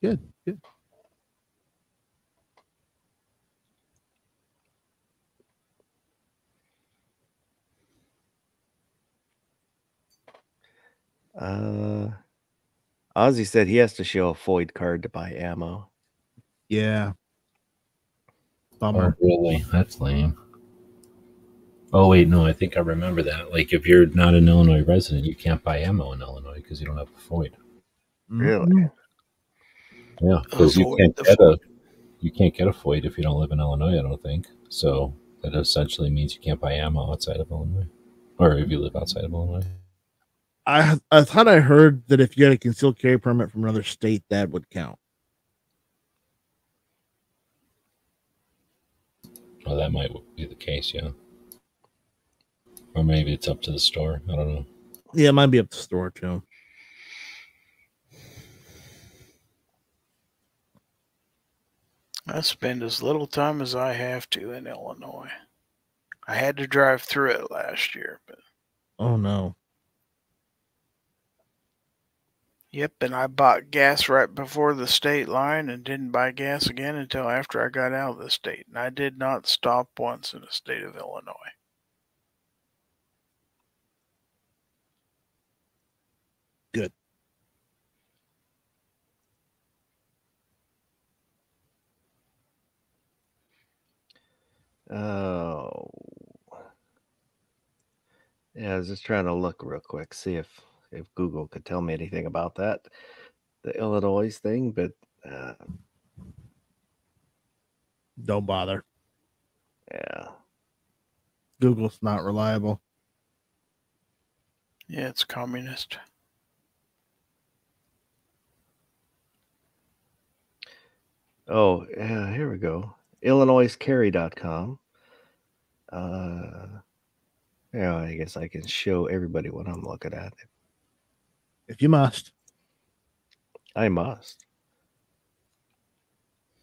Good, good. Uh, Ozzy said he has to show a FOID card to buy ammo. Yeah. Oh, really? That's lame. Oh wait, no, I think I remember that. Like, if you're not an Illinois resident, you can't buy ammo in Illinois because you don't have a FOID. Really? Mhm. Yeah, because you can't get a FOID. you can't get a FOID if you don't live in Illinois. I don't think so. That essentially means you can't buy ammo outside of Illinois, or if you live outside of Illinois. I I thought I heard that if you had a concealed carry permit from another state, that would count. Well, that might be the case, yeah. Or maybe it's up to the store. I don't know. Yeah, it might be up to the store too. I spend as little time as I have to in Illinois. I had to drive through it last year, but Oh no. yep, and I bought gas right before the state line and didn't buy gas again until after I got out of the state. And I did not stop once in the state of Illinois. Oh. Yeah, I was just trying to look real quick, see if if Google could tell me anything about that, the Illinois thing, but uh, Don't bother. yeah. Google's not reliable. Yeah, it's communist. Oh, yeah, here we go. IllinoisCarry.com. Uh, yeah, I guess I can show everybody what I'm looking at. If you must. I must.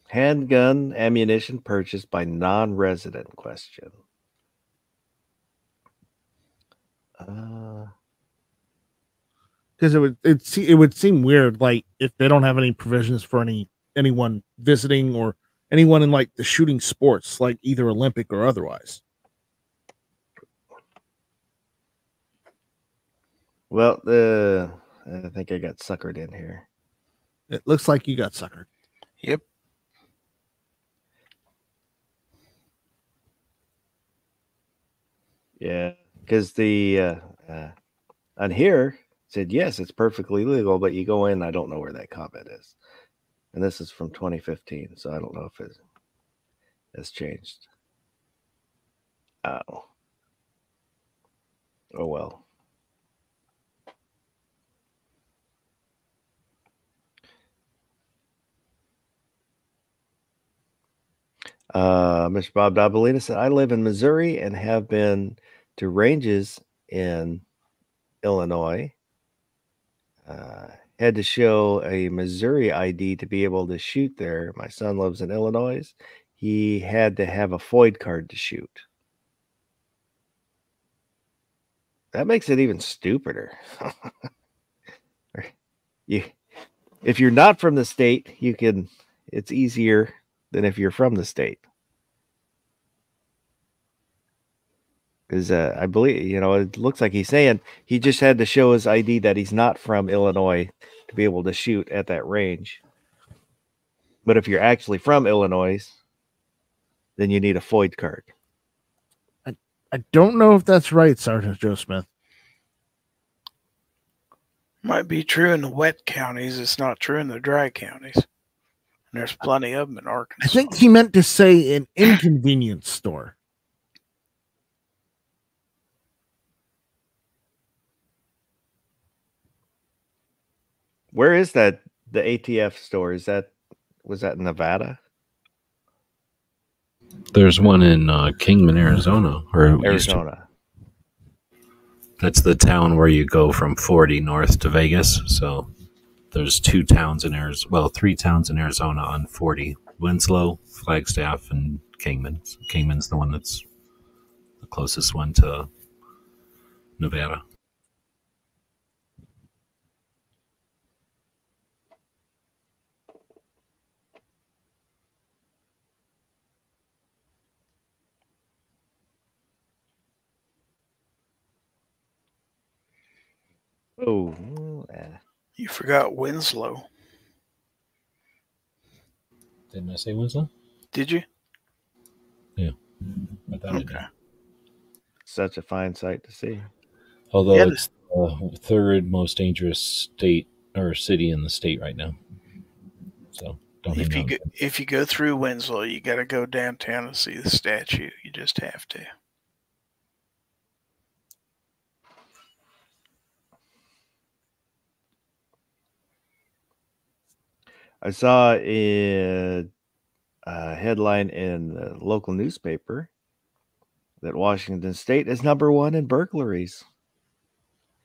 Handgun ammunition purchased by non-resident question. Uh, Because it would it se- it would seem weird, like if they don't have any provisions for any anyone visiting or anyone in like the shooting sports, like either Olympic or otherwise. Well, the I think I got suckered in here. It looks like you got suckered. Yep. Yeah, because the uh, uh, on here said yes, it's perfectly legal, but you go in, I don't know where that comment is, and this is from 2015, so I don't know if it has changed. Oh, oh well. Uh, Mr. Bob Dabalina said, I live in Missouri and have been to ranges in Illinois. Uh, had to show a Missouri ID to be able to shoot there. My son lives in Illinois. He had to have a FOID card to shoot. That makes it even stupider. [LAUGHS] you, if you're not from the state, you can. It's easier than if you're from the state. Because uh, I believe, you know, it looks like he's saying he just had to show his ID that he's not from Illinois to be able to shoot at that range. But if you're actually from Illinois, then you need a FOID card. I don't know if that's right, Sergeant Joe Smith. Might be true in the wet counties. It's not true in the dry counties. And there's plenty of them in Arkansas. I think he meant to say an inconvenience store. Where is that? The ATF store is that? Was that in Nevada? There's one in uh, Kingman, Arizona, or it to- Arizona. That's the town where you go from 40 north to Vegas. So there's two towns in Arizona, well, three towns in Arizona on 40 Winslow, Flagstaff, and Kingman. Kingman's the one that's the closest one to Nevada. Oh, eh. You forgot Winslow. Didn't I say Winslow? Did you? Yeah. I thought I did. Such a fine sight to see. Although Yeah, it's the third most dangerous state or city in the state right now. So don't If you go, if you go through Winslow, you got to go downtown and see the statue. You just have to. I saw a, a headline in the local newspaper that Washington State is number one in burglaries.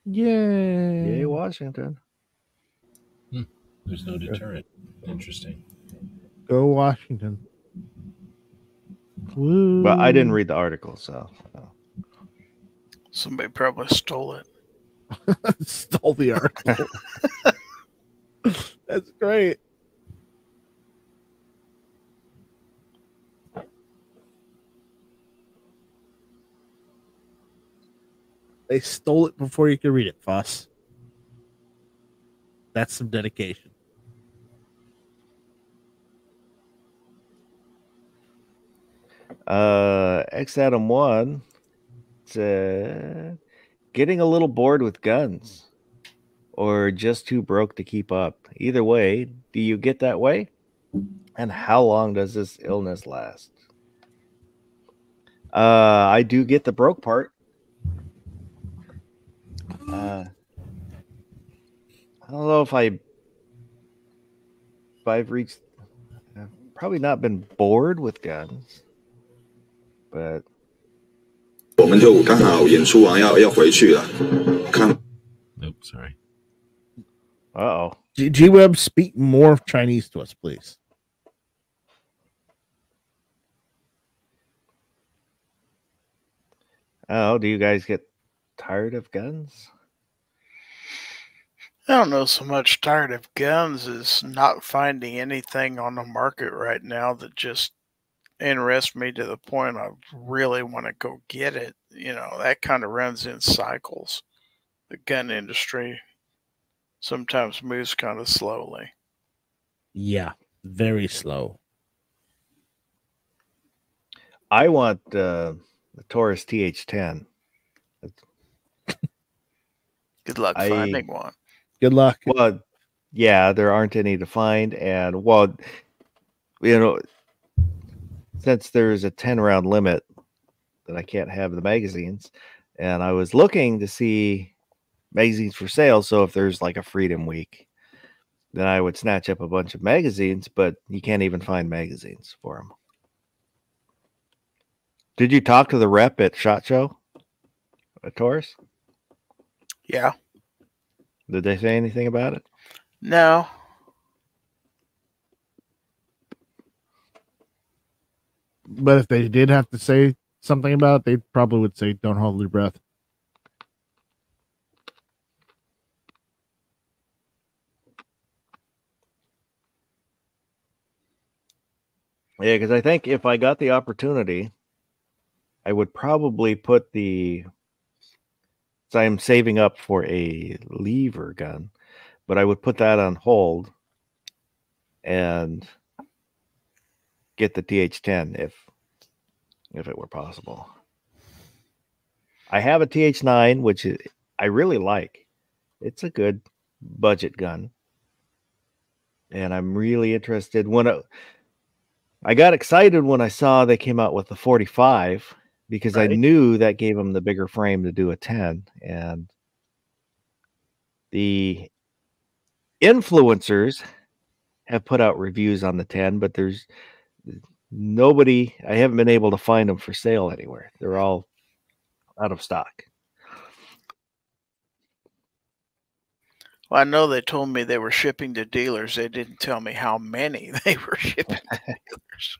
Yay. Yay, Washington! Hmm, there's no deterrent. Interesting. Go Washington. Woo. But I didn't read the article, so Somebody probably stole it. [LAUGHS] stole the article. [LAUGHS] That's great. They stole it before you could read it, Faas. That's some dedication. uh, X Adam One said, "Getting a little bored with guns, or just too broke to keep up. Either way, do you get that way? And how long does this illness last?" Uh, I do get the broke part. Uh, I don't know if I if I've reached. I've probably not been bored with guns, but 我们就刚好演出完要要回去了，看 Nope, sorry. uh oh. G, G Web, speak more Chinese to us, please. Oh, do you guys get tired of guns? I don't know so much tired of guns as not finding anything on the market right now that just interests me to the point I really want to go get it. You know, that kind of runs in cycles. The gun industry sometimes moves kind of slowly. Yeah, very slow. I want uh, the Taurus TH10. Good luck I- finding one. Good luck. Well, yeah, there aren't any to find, and well, you know, since there's a 10 round limit that I can't have the magazines, and I was looking to see magazines for sale. So if there's like a Freedom Week, then I would snatch up a bunch of magazines, but you can't even find magazines for them. Did you talk to the rep at Shot Show? At Taurus? Yeah. Did they say anything about it? No. But if they did have to say something about it, they probably would say, "Don't hold your breath." Yeah, because I think if I got the opportunity, I would probably put the. I'm saving up for a lever gun, but I would put that on hold and get the TH10 if if it were possible. I have a TH9, which I really like. It's a good budget gun, and I'm really interested. When I, I got excited when I saw they came out with the 45 because I knew that gave them the bigger frame to do a 10, and the influencers have put out reviews on the 10, but there's nobody I haven't been able to find them for sale anywhere. They're all out of stock. Well, I know they told me they were shipping to dealers. They didn't tell me how many [LAUGHS] they were shipping to [LAUGHS] dealers.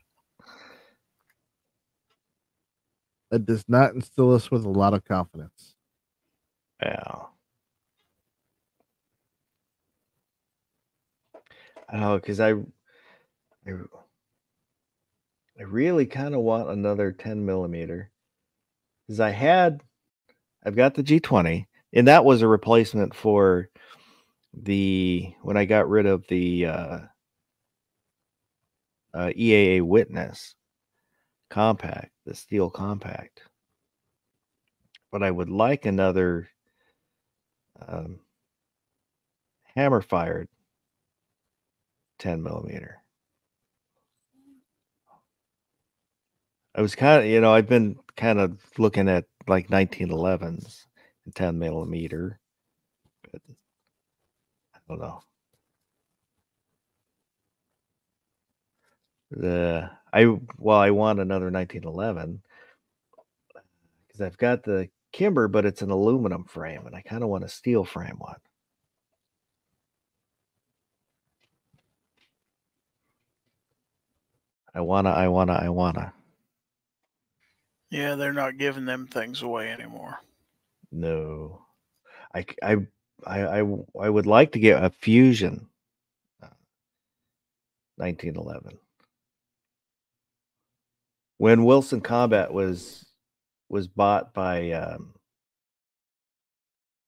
That does not instill us with a lot of confidence. Yeah. Oh, because I, I, I really kind of want another 10 millimeter. Because I had, I've got the G20, and that was a replacement for the when I got rid of the uh, uh, EAA Witness compact, the steel compact. But I would like another um, hammer fired 10 millimeter. I was kind of, you know, I've been kind of looking at like 1911s and 10 millimeter, but I don't know. The I well, I want another 1911 because I've got the Kimber, but it's an aluminum frame, and I kind of want a steel frame one. I wanna, I wanna, I wanna. Yeah, they're not giving them things away anymore. No, I, I, I, I would like to get a Fusion. uh, 1911. When Wilson Combat was was bought by um,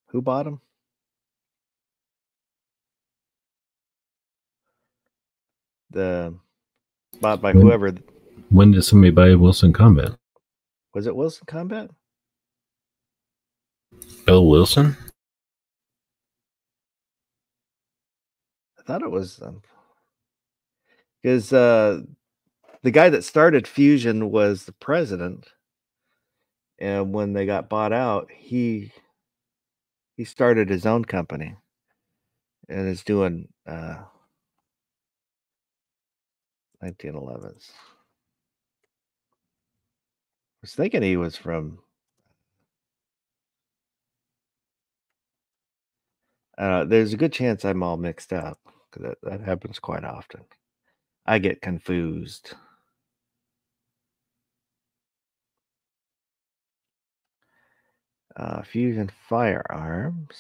who bought him? The bought by When- whoever When did somebody buy Wilson Combat? was it Wilson Combat? Bill Wilson? I thought it was because uh, the guy that started Fusion was the president, and when they got bought out, he he started his own company and is doing uh, 1911s. I was thinking he was from. Uh, there's a good chance I'm all mixed up because that, that happens quite often. I get confused. Uh, Fusion Firearms.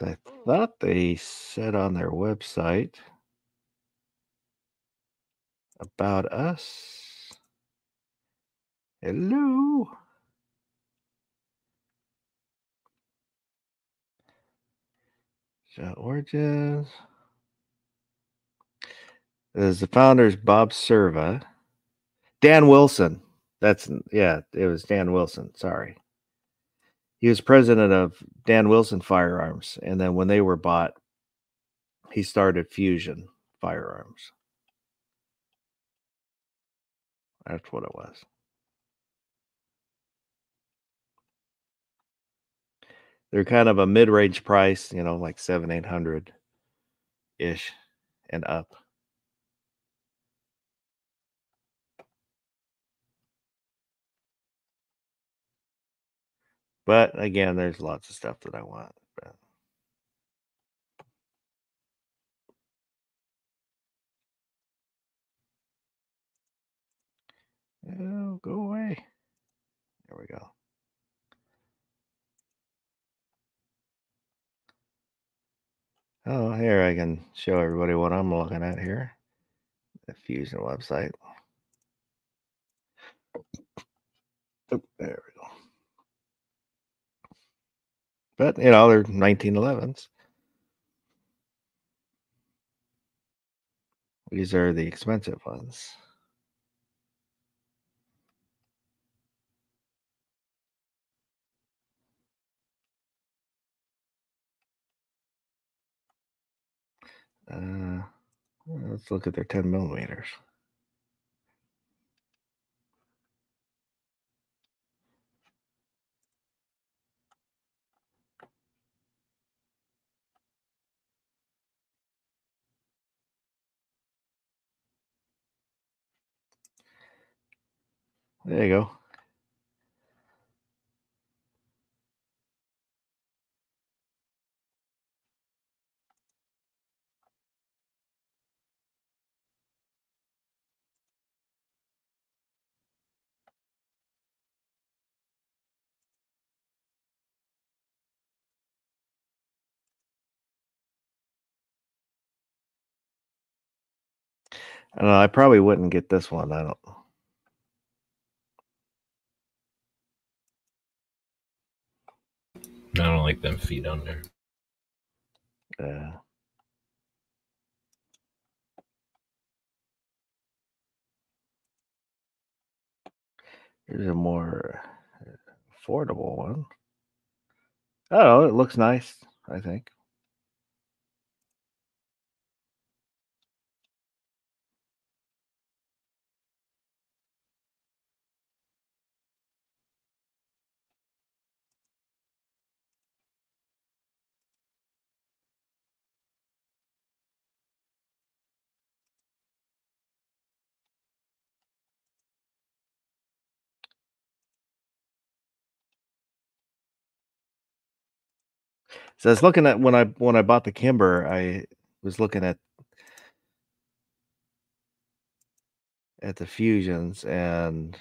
I thought they said on their website about us. Hello. So origins. Is the founders Bob Serva, Dan Wesson. That's yeah, it was Dan Wesson. Sorry. He was president of Dan Wesson Firearms, and then when they were bought, he started Fusion Firearms. That's what it was. They're kind of a mid-range price, you know, like seven, eight hundred ish and up. But again, there's lots of stuff that I want. But oh, go away. There we go. Oh, here I can show everybody what I'm looking at here. The Fusion website. Oh, there we go. But you know, they're 1911s. These are the expensive ones. Uh, let's look at their 10 millimeters. There you go. I don't know. I probably wouldn't get this one. I don't. I don't like them feet on there. Uh, here's a more affordable one. Oh, it looks nice. I think. So I was looking at when I when I bought the Kimber, I was looking at at the fusions and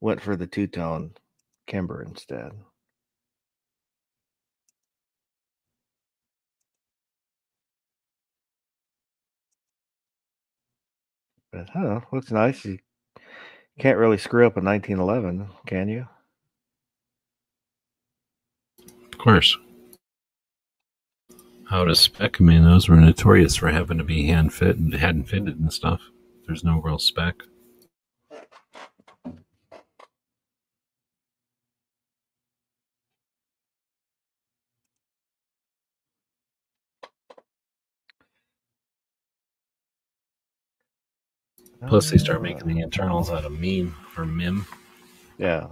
went for the two tone Kimber instead. But I don't know, looks nice. You can't really screw up a 1911, can you? Of course. How of spec, I mean, those were notorious for having to be hand fit and hadn't fitted and stuff. There's no real spec. Plus, they start making the uh, internals out of meme or mim. Yeah.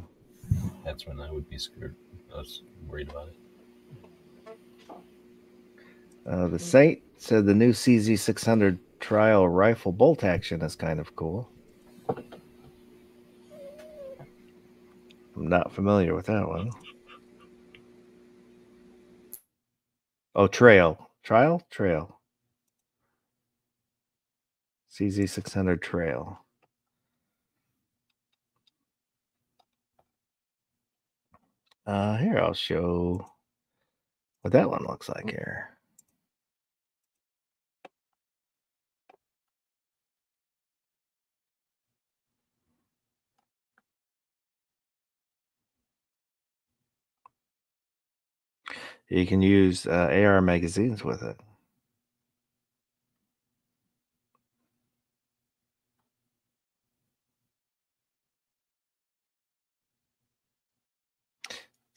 That's when I would be scared. I was worried about it. Uh, the Saint said the new CZ600 trial rifle bolt action is kind of cool. I'm not familiar with that one. Oh, trail. Trial? Trail. CZ600 trail. Uh, here, I'll show what that one looks like here. You can use uh, AR magazines with it.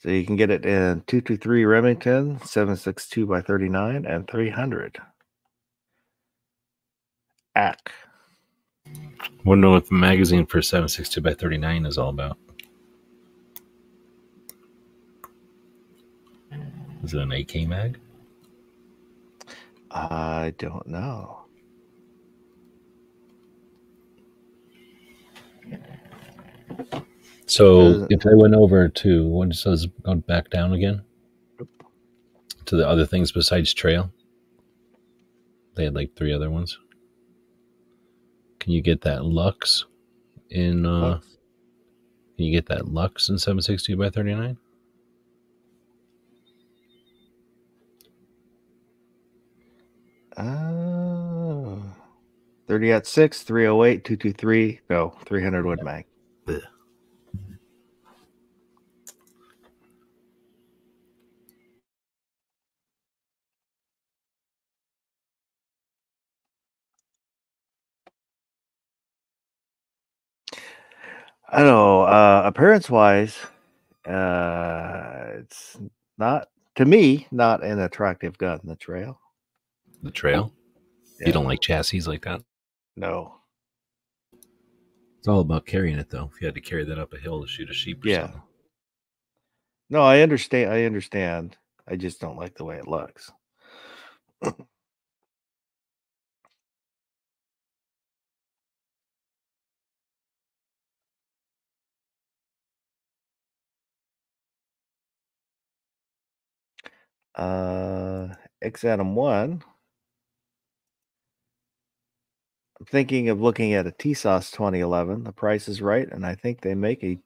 So you can get it in 223 Remington, 762 by 39, and 300. AAC. Wonder what the magazine for 762 by 39 is all about. Is it an AK mag? I don't know. So Doesn't- if I went over to what it says, go back down again to the other things besides trail. They had like three other ones. Can you get that Lux in? uh Lux. Can you get that Lux in 760 by 39? Oh. 30 at 6, 308, 223, no, 300 Wood Mag. Blech. I don't know. Uh, appearance wise, uh, it's not to me not an attractive gun. The trail, The trail. Yeah. You don't like chassis like that? no. It's all about carrying it, though. If you had to carry that up a hill to shoot a sheep or Yeah. something. No, I understand. I understand. I just don't like the way it looks. Uh, X Atom One. I'm thinking of looking at a Tisas 2011. The price is right, and I think they make a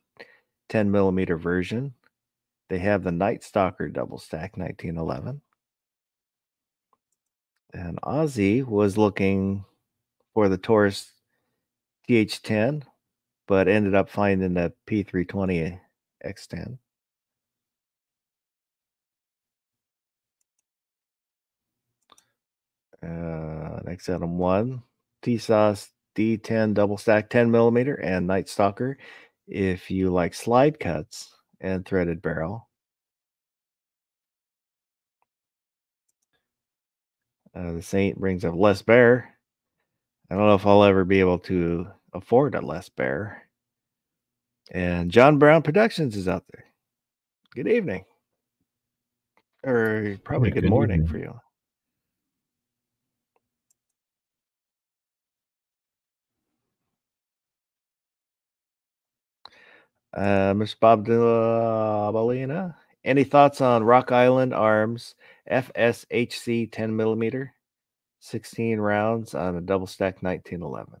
10 millimeter version. They have the Night Stalker double stack 1911. And Ozzy was looking for the Taurus TH10, but ended up finding the P320 X10. Uh, next item one, Tisas D10 double stack 10 millimeter and Night Stalker. If you like slide cuts and threaded barrel, uh, the Saint brings a Les Baer. I don't know if I'll ever be able to afford a Les Baer. And John Brown Productions is out there. Good evening. Or probably good, good morning evening. for you. Uh, Miss Bob Balina, any thoughts on Rock Island Arms FSHC 10 millimeter, 16 rounds on a double stack 1911?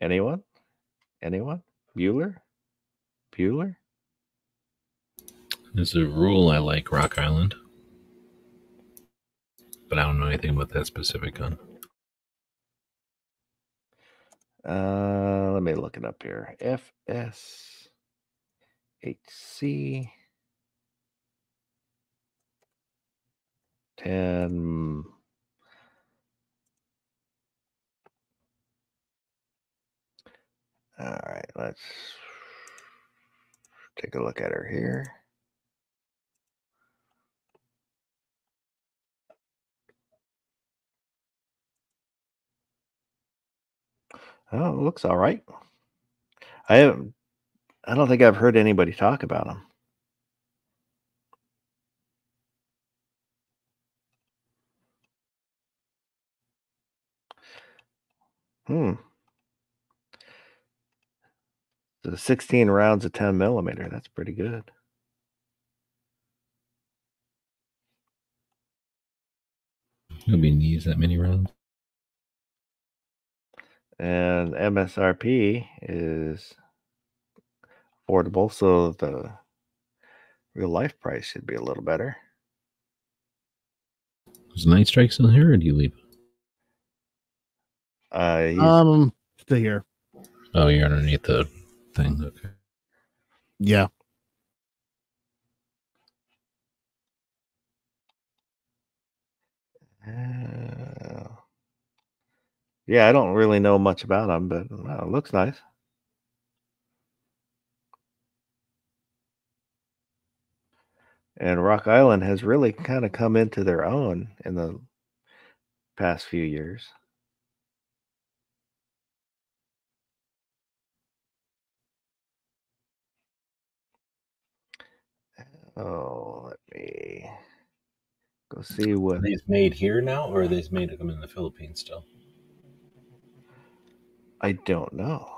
Anyone? Anyone? Bueller? Bueller? As a rule, I like Rock Island. But I don't know anything about that specific gun. Uh, let me look it up here. FSHC 10. All right, let's take a look at her here. Oh, it looks all right. I haven't. I don't think I've heard anybody talk about them. Hmm. The 16 rounds of 10 millimeter. That's pretty good. Nobody needs that many rounds. And MSRP is affordable, so the real life price should be a little better. Is Night Strike still here, or do you leave? Uh, Um, still here. Oh, you're underneath the thing. Okay. Yeah. uh, yeah, I don't really know much about them, but uh, it looks nice. And Rock Island has really kind of come into their own in the past few years. Oh, let me go see what. Are these made here now, or are these made to come in the Philippines still? I don't know.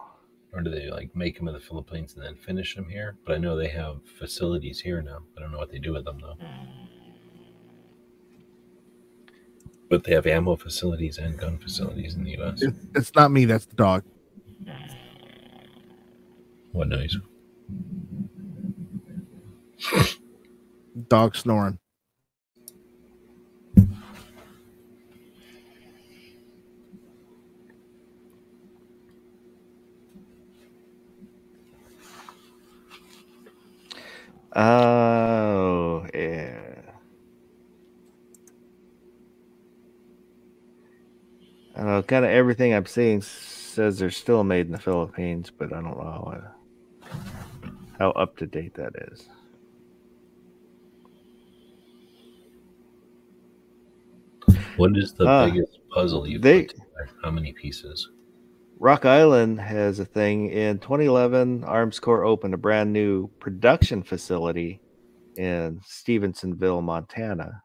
Or do they like make them in the Philippines and then finish them here? But I know they have facilities here now. I don't know what they do with them though. But they have ammo facilities and gun facilities in the U.S. It, it's not me. That's the dog. What noise? Dog snoring. Oh, yeah. Uh, kind of everything I'm seeing says they're still made in the Philippines, but I don't know how, uh, how up to date that is. What is the Uh, biggest puzzle you've they-? How many pieces? Rock Island has a thing in 2011. Armscor opened a brand new production facility in Stevensonville, Montana.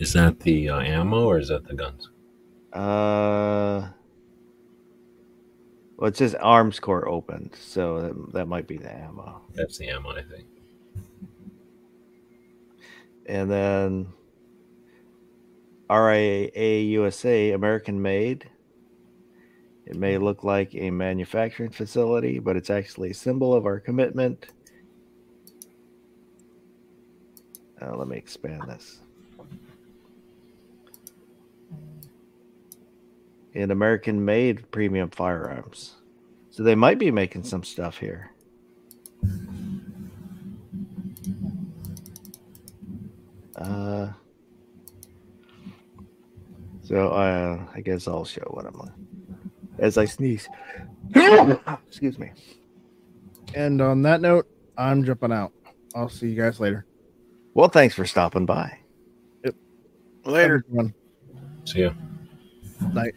Is that the uh, ammo or is that the guns? Uh, well, it says Armscor opened, so that, that might be the ammo. That's the ammo, I think. And then RIA USA, American made. It may look like a manufacturing facility, but it's actually a symbol of our commitment. Uh, let me expand this. In American made premium firearms. So they might be making some stuff here. Uh, so uh, I guess I'll show what I'm on as I sneeze. [COUGHS] Excuse me. And on that note, I'm jumping out. I'll see you guys later. Well, thanks for stopping by. Later. Have a good one. See ya. Night.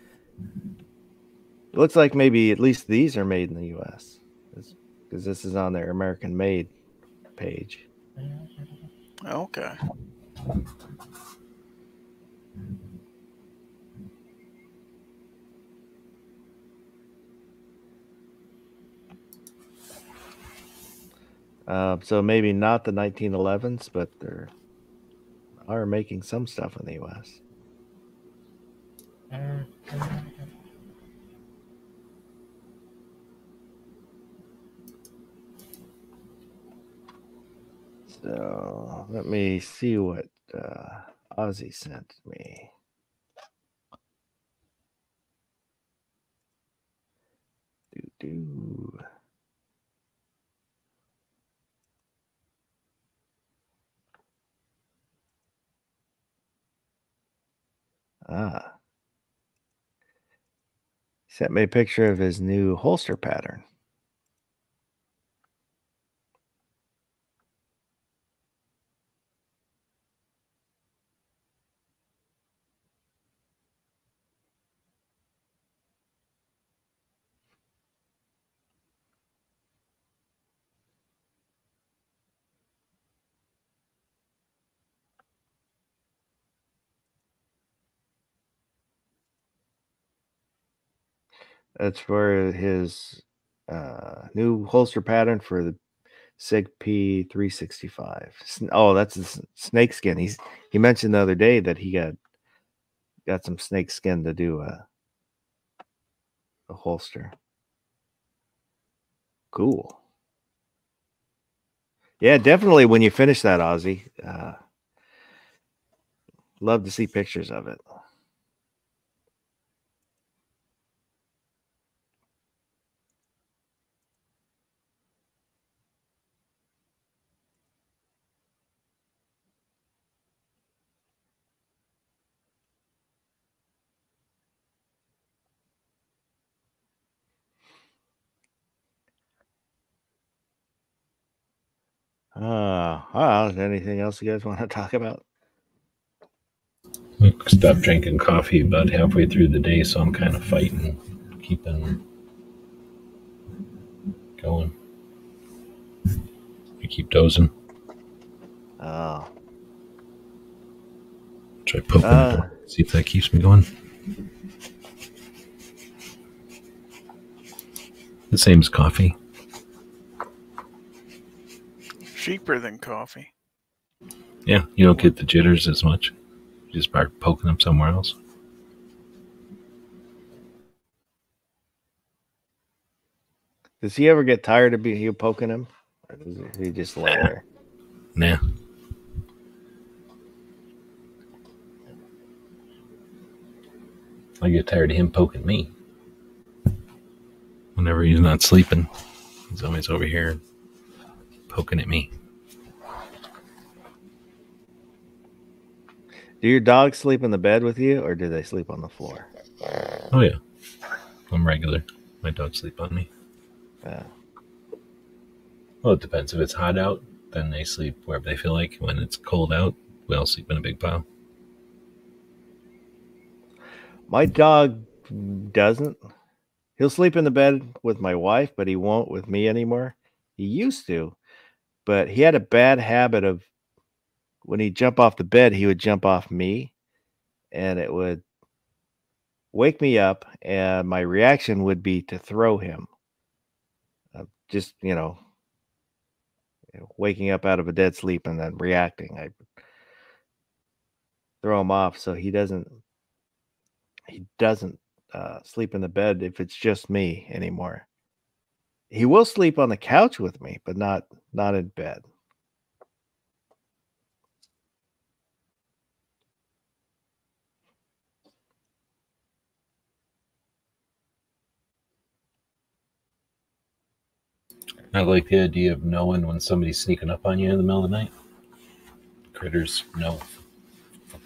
It looks like maybe at least these are made in the U.S. because this is on their American made page. Okay. Uh, so maybe not the 1911s, but they're are making some stuff in the U.S. So let me see what uh, Ozzy sent me. Do do. Ah. Sent me a picture of his new holster pattern. That's for his uh, new holster pattern for the Sig P365. Oh, that's his snake skin. He's he mentioned the other day that he got got some snake skin to do a a holster. Cool. Yeah, definitely. When you finish that, Ozzy, uh, love to see pictures of it. Uh, well, anything else you guys want to [LAUGHS] talk about? Stop drinking coffee about halfway through the day, so I'm kind of fighting, keeping going. I keep dozing. Oh, Try poking Uh. see if that keeps me going. The same as coffee. Cheaper than coffee. Yeah, you don't get the jitters as much. You just start poking them somewhere else. does he ever get tired of be you poking him, or does he just lay there? [LAUGHS] Nah. I get tired of him poking me. Whenever he's not sleeping. He's always over here poking at me. Do your dogs sleep in the bed with you, or do they sleep on the floor? Oh yeah, I'm regular. My dogs sleep on me. Yeah. Well, it depends. If it's hot out, then they sleep wherever they feel like. When it's cold out, we all sleep in a big pile. My dog doesn't. He'll sleep in the bed with my wife, but he won't with me anymore. He used to, but he had a bad habit of when he'd jump off the bed, he would jump off me and it would wake me up. And my reaction would be to throw him. Uh, just, you know, waking up out of a dead sleep and then reacting. I throw him off so he doesn't he doesn't uh, sleep in the bed if it's just me anymore. He will sleep on the couch with me, but not not in bed. I like the idea of knowing when somebody's sneaking up on you in the middle of the night. Critters know.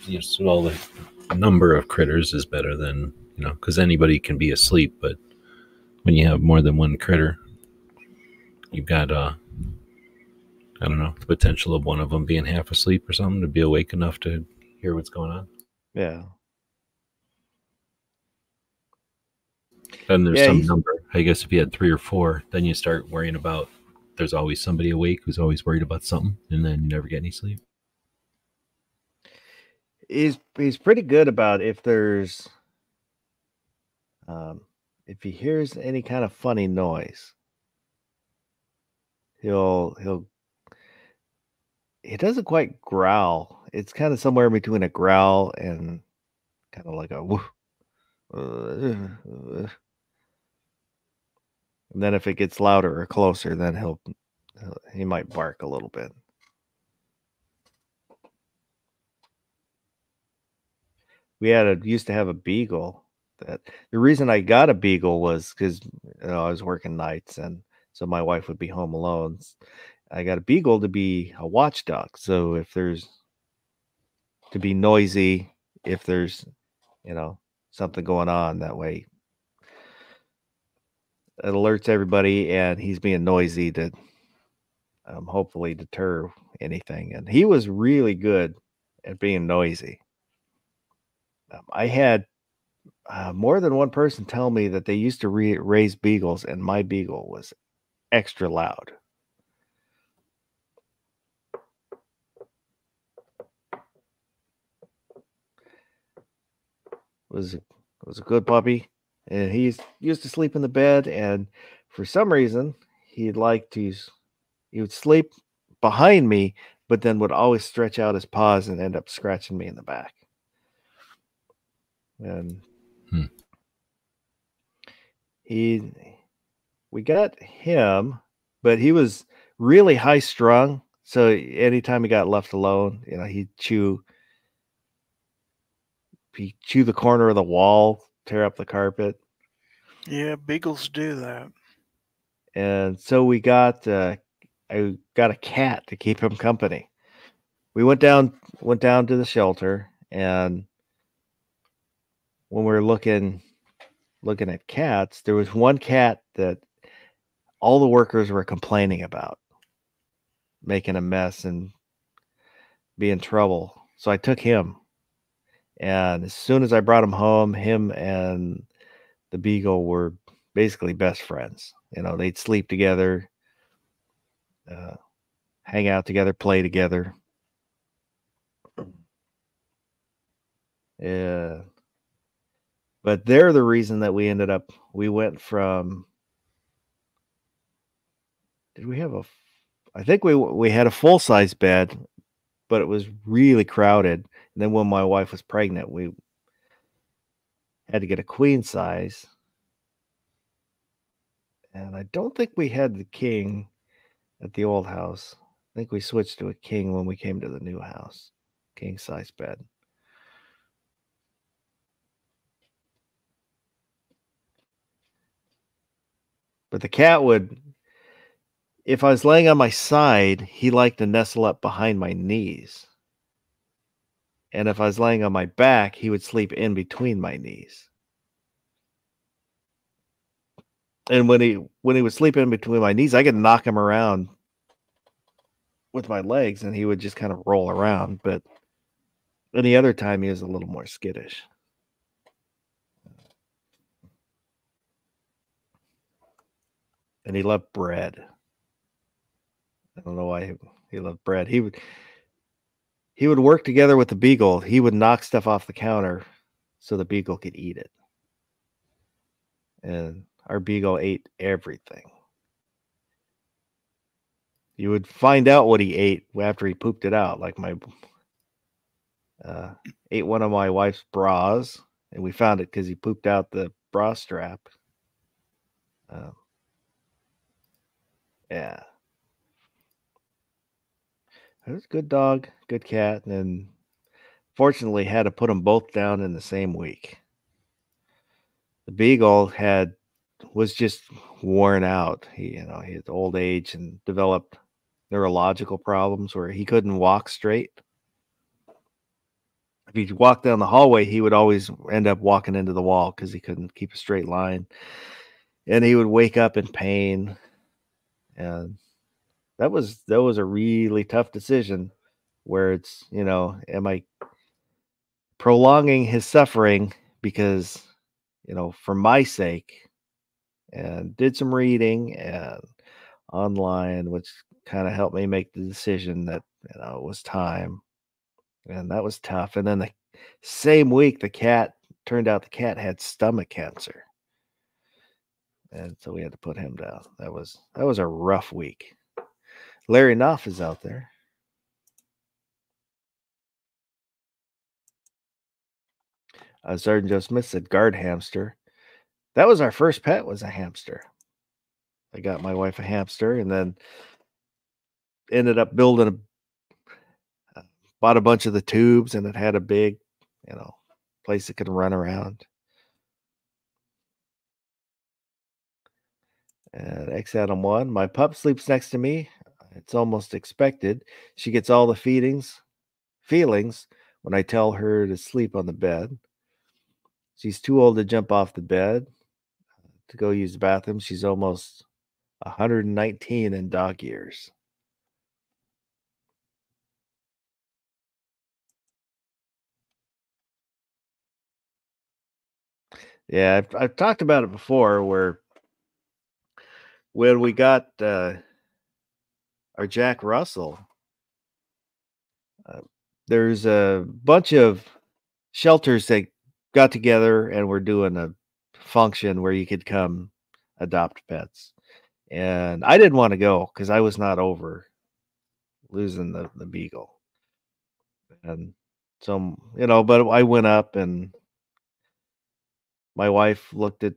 Just all the number of critters is better than you know, because anybody can be asleep, but when you have more than one critter, you've got uh, I don't know, the potential of one of them being half asleep or something to be awake enough to hear what's going on. Yeah. Then there's Yeah, some he's- number. I guess if you had three or four, then you start worrying about. There's always somebody awake who's always worried about something, and then you never get any sleep. he's he's pretty good about if there's um if he hears any kind of funny noise he'll he'll he doesn't quite growl it's kind of somewhere between a growl and kind of like a woof. Uh, uh. and then if it gets louder or closer then he'll, he'll he might bark a little bit we had a used to have a beagle that the reason I got a beagle was because you know, I was working nights and so my wife would be home alone. I got a beagle to be a watchdog. So if there's to be noisy, if there's you know something going on, that way it alerts everybody and he's being noisy to um, hopefully deter anything. And he was really good at being noisy. Um, I had uh, more than one person tell me that they used to re- raise beagles, and my beagle was extra loud. Was was a good puppy, and he used- to sleep in the bed. And for some reason, he'd like to. He would sleep behind me, but then would always stretch out his paws and end up scratching me in the back. And Hmm. he, we got him, but he was really high strung. So anytime he got left alone, you know, he'd chew, he chew the corner of the wall, tear up the carpet. Yeah, beagles do that. and so we got uh, I got a cat to keep him company. We went down went down to the shelter, and when we were looking looking at cats, there was one cat that all the workers were complaining about, making a mess and be in trouble. So I took him, and as soon as I brought him home, him and the beagle were basically best friends. You know, they'd sleep together, uh, hang out together, play together. Yeah. But they're the reason that we ended up, we went from, did we have a? I think we, we had a full size bed, but it was really crowded. And then when my wife was pregnant, we had to get a queen size and I don't think we had the king at the old house. I think we switched to a king when we came to the new house, king size bed. But the cat would, if I was laying on my side, he liked to nestle up behind my knees. And if I was laying on my back, he would sleep in between my knees. And when he when he would sleep in between my knees, I could knock him around with my legs and he would just kind of roll around. But any other time he was a little more skittish. And he loved bread. I don't know why he, loved bread. He would he would work together with the beagle. He would knock stuff off the counter so the beagle could eat it. And our beagle ate everything. You would find out what he ate after he pooped it out. Like my uh, ate one of my wife's bras, and we found it because he pooped out the bra strap. Um, yeah, it was a good dog, good cat, and fortunately had to put them both down in the same week. The beagle had was just worn out. He, you know, he had old age and developed neurological problems where he couldn't walk straight. If he walked down the hallway, he would always end up walking into the wall because he couldn't keep a straight line. And he would wake up in pain. And that was that was a really tough decision where it's, you know, am I prolonging his suffering because, you know, for my sake, and did some reading and online, which kind of helped me make the decision that you know it was time, and that was tough. And then the same week, the cat turned out the cat had stomach cancer, and so we had to put him down. That was that was a rough week. Larry Knopf is out there. Uh, Sergeant Joe Smith said guard hamster. That was our first pet was a hamster. I got my wife a hamster and then ended up building a uh, bought a bunch of the tubes and it had a big, you know, place it could run around. And X Adam one, my pup sleeps next to me. It's almost expected. She gets all the feedings, feelings when I tell her to sleep on the bed. She's too old to jump off the bed to go use the bathroom. She's almost 119 in dog years. Yeah, I've, I've talked about it before where when we got uh, our Jack Russell, uh, there's a bunch of shelters that got together and we're doing a function where you could come adopt pets. And I didn't want to go because I was not over losing the, the beagle. And so, you know, but I went up and my wife looked at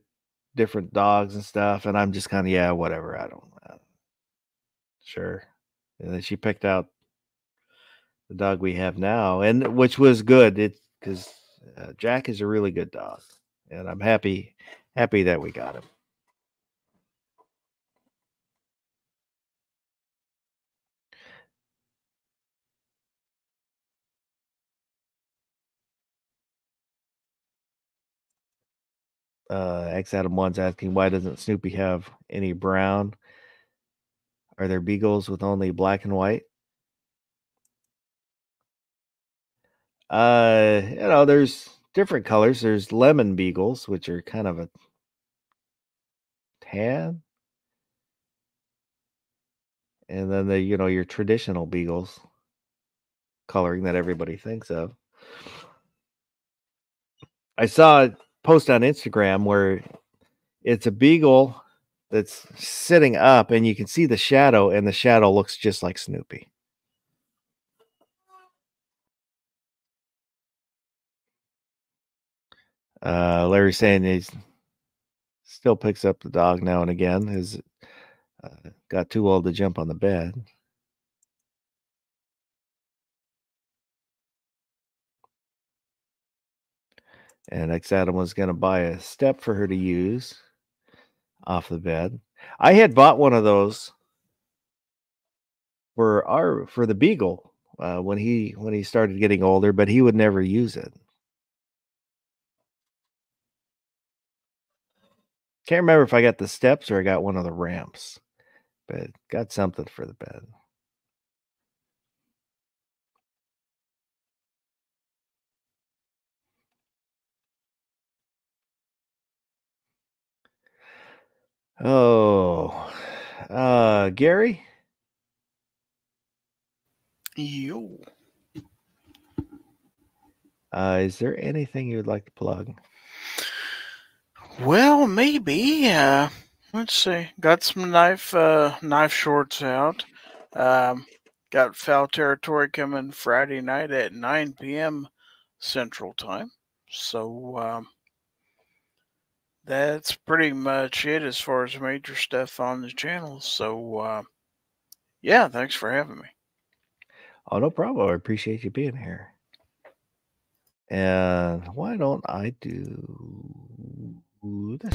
different dogs and stuff, and I'm just kind of, yeah, whatever. I don't, uh, sure. And then she picked out the dog we have now, and which was good. It because uh, Jack is a really good dog and I'm happy happy that we got him. Uh, X Adam One's asking why doesn't Snoopy have any brown? Are there beagles with only black and white? Uh, you know, there's different colors. There's lemon beagles, which are kind of a tan. And then the, you know, your traditional beagles coloring that everybody thinks of. I saw a post on Instagram where it's a beagle that's sitting up and you can see the shadow and the shadow looks just like Snoopy. Uh, Larry saying he still picks up the dog now and again. Has uh, got too old to jump on the bed. And X Adam was going to buy a step for her to use off the bed. I had bought one of those for our for the beagle uh, when he when he started getting older, but he would never use it. Can't remember if I got the steps or I got one of the ramps, but got something for the bed. Oh, uh, Gary, Yo. uh, is there anything you'd like to plug? Well, maybe. Uh, let's see. Got some knife uh, knife shorts out. Um, got foul territory coming Friday night at 9 p.m. Central Time. So um, that's pretty much it as far as major stuff on the channel. So uh, yeah, thanks for having me. Oh, no problem. I appreciate you being here. And why don't I do this?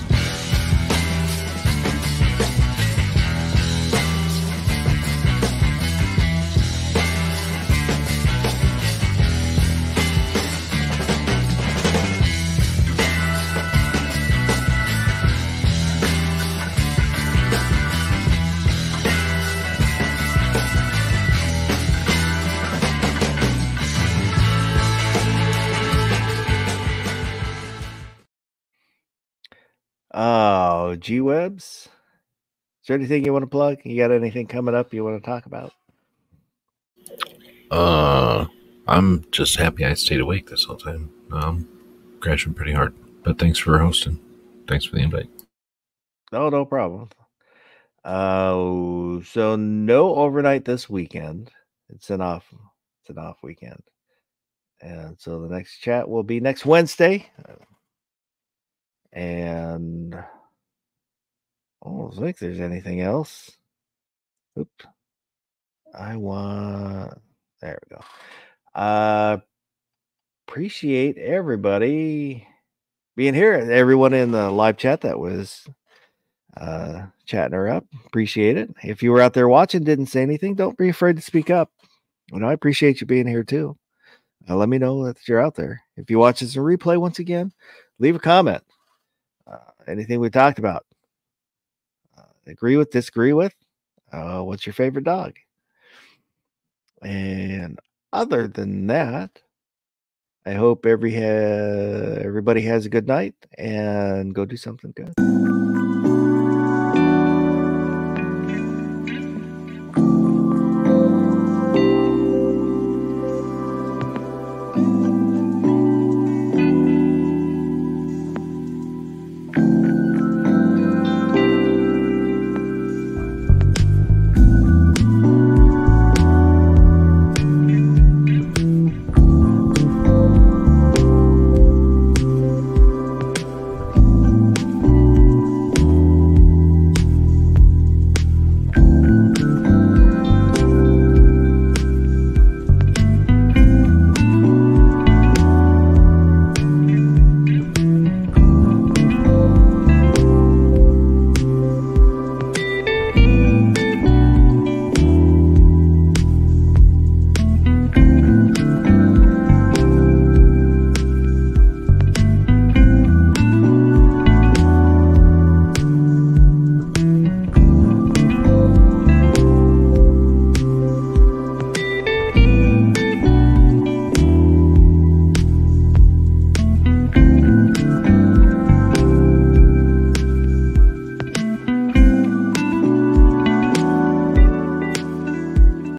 Oh, G Webs. Is there anything you want to plug? You got anything coming up you want to talk about? Uh, I'm just happy I stayed awake this whole time. Um, crashing pretty hard, but thanks for hosting. Thanks for the invite. No, no problem. Uh, so no overnight this weekend. It's an off. It's an off weekend, and so the next chat will be next Wednesday. And I don't think there's anything else. Oop. I want. There we go. Uh, appreciate everybody being here. Everyone in the live chat that was uh, chatting her up. Appreciate it. If you were out there watching, didn't say anything, don't be afraid to speak up. You know, I appreciate you being here too. Uh, let me know that you're out there. If you watch this replay once again, leave a comment. Anything we talked about, uh, agree with, disagree with. Uh, what's your favorite dog? And other than that, I hope every ha- everybody has a good night and go do something good.